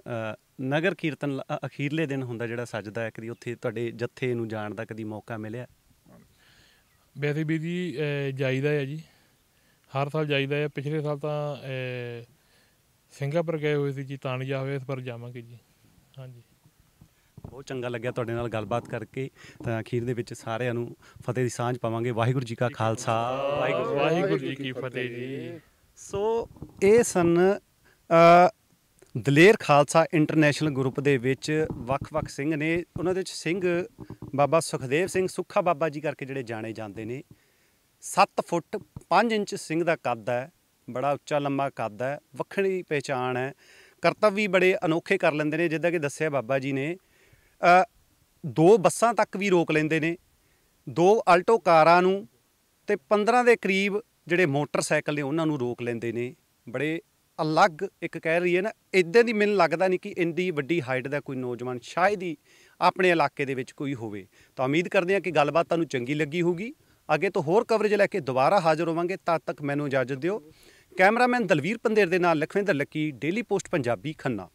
ਨਗਰ ਕੀਰਤਨ ਅਖੀਰਲੇ ਦਿਨ ਹੁੰਦਾ ਜਿਹੜਾ ਸੱਜਦਾ ਹੈ ਕਦੀ ਉੱਥੇ ਤੁਹਾਡੇ ਜੱਥੇ ਨੂੰ ਜਾਣ ਦਾ ਕਦੀ ਮੌਕਾ ਮਿਲਿਆ?
ਵੈਸੇ ਵੀ ਜੀ ਜਾਈਦਾ ਹੈ ਜੀ। ਹਰ ਸਾਲ ਜਾਈਦਾ ਹੈ। ਪਿਛਲੇ ਸਾਲ ਤਾਂ ਸਿੰਗਾਪੁਰ ਗਏ ਹੋਏ ਸੀ ਜੀ ਤਾਂ ਨਹੀਂ ਜਾ ਹੋਏ ਇਸ ਵਾਰ ਜਾਵਾਂਗੇ ਜੀ। ਹਾਂਜੀ।
ਬਹੁਤ ਚੰਗਾ ਲੱਗਿਆ ਤੁਹਾਡੇ ਨਾਲ ਗੱਲਬਾਤ ਕਰਕੇ। ਤਾਂ ਅਖੀਰ ਦੇ ਵਿੱਚ ਸਾਰਿਆਂ ਨੂੰ ਫਤਿਹ ਦੀ ਸਾਂਝ ਪਾਵਾਂਗੇ। ਵਾਹਿਗੁਰੂ ਜੀ ਕਾ ਖਾਲਸਾ। ਵਾਹਿਗੁਰੂ ਜੀ ਕੀ
ਵਾਹਿਗੁਰੂ ਜੀ ਕੀ ਫਤਿਹ ਜੀ।
ਸੋ ਇਹ ਸਨ ਅ, ਦਲੇਰ ਖਾਲਸਾ ਇੰਟਰਨੈਸ਼ਨਲ ਗਰੁੱਪ ਦੇ ਵਿੱਚ ਵੱਖ-ਵੱਖ ਸਿੰਘ ਨੇ। ਉਹਨਾਂ ਦੇ ਵਿੱਚ ਸਿੰਘ ਬਾਬਾ ਸੁਖਦੇਵ ਸਿੰਘ ਸੁੱਖਾ ਬਾਬਾ ਜੀ ਕਰਕੇ ਜਿਹੜੇ ਜਾਣੇ ਜਾਂਦੇ ਨੇ। 7 ਫੁੱਟ 5 ਇੰਚ ਸਿੰਘ ਦਾ ਕੱਦ ਹੈ ਬੜਾ ਉੱਚਾ ਲੰਮਾ ਕੱਦ ਹੈ ਵੱਖਰੀ ਪਹਿਚਾਣ ਹੈ। ਕਰਤੱਵ ਵੀ ਬੜੇ ਅਨੋਖੇ ਕਰ ਲੈਂਦੇ ਨੇ ਜਿੱਦਾਂ ਕਿ ਦੱਸਿਆ ਬਾਬਾ ਜੀ ਨੇ। ਦੋ ਬੱਸਾਂ ਤੱਕ ਵੀ ਰੋਕ ਲੈਂਦੇ ਨੇ। ਦੋ ਆਲਟੋ ਕਾਰਾਂ ਨੂੰ ਤੇ 15 ਦੇ ਕਰੀਬ ਜਿਹੜੇ ਮੋਟਰਸਾਈਕਲ ਨੇ, ਉਹਨਾਂ ਨੂੰ ਰੋਕ ਲੈਂਦੇ ਨੇ। ਬੜੇ ਅਲੱਗ ਇੱਕ ਕਹਿ ਰਹੀ ਹੈ ਨਾ ਇਦਾਂ ਦੀ ਮੈਨੂੰ ਲੱਗਦਾ ਨਹੀਂ ਕਿ ਇੰਦੀ ਵੱਡੀ ਹਾਈਟ ਦਾ ਕੋਈ ਨੌਜਵਾਨ ਸ਼ਾਇਦ ਹੀ ਆਪਣੇ ਇਲਾਕੇ ਦੇ ਵਿੱਚ ਕੋਈ ਹੋਵੇ। ਤਾਂ ਉਮੀਦ ਕਰਦੇ ਹਾਂ ਕਿ ਗੱਲਬਾਤ ਤੁਹਾਨੂੰ ਚੰਗੀ ਲੱਗੀ ਹੋਊਗੀ। ਅੱਗੇ ਤੋਂ ਹੋਰ ਕਵਰੇਜ ਲੈ ਕੇ ਦੁਬਾਰਾ ਹਾਜ਼ਰ ਹੋਵਾਂਗੇ, ਤਦ ਤੱਕ ਮੈਨੂੰ ਇਜਾਜ਼ਤ ਦਿਓ। ਕੈਮਰਾਮੈਨ ਦਲਵੀਰ ਪੰਦੇਰ ਦੇ ਨਾਲ ਲਖਵਿੰਦਰ ਲੱਕੀ, ਡੇਲੀ ਪੋਸਟ ਪੰਜਾਬੀ ਖੰਨਾ।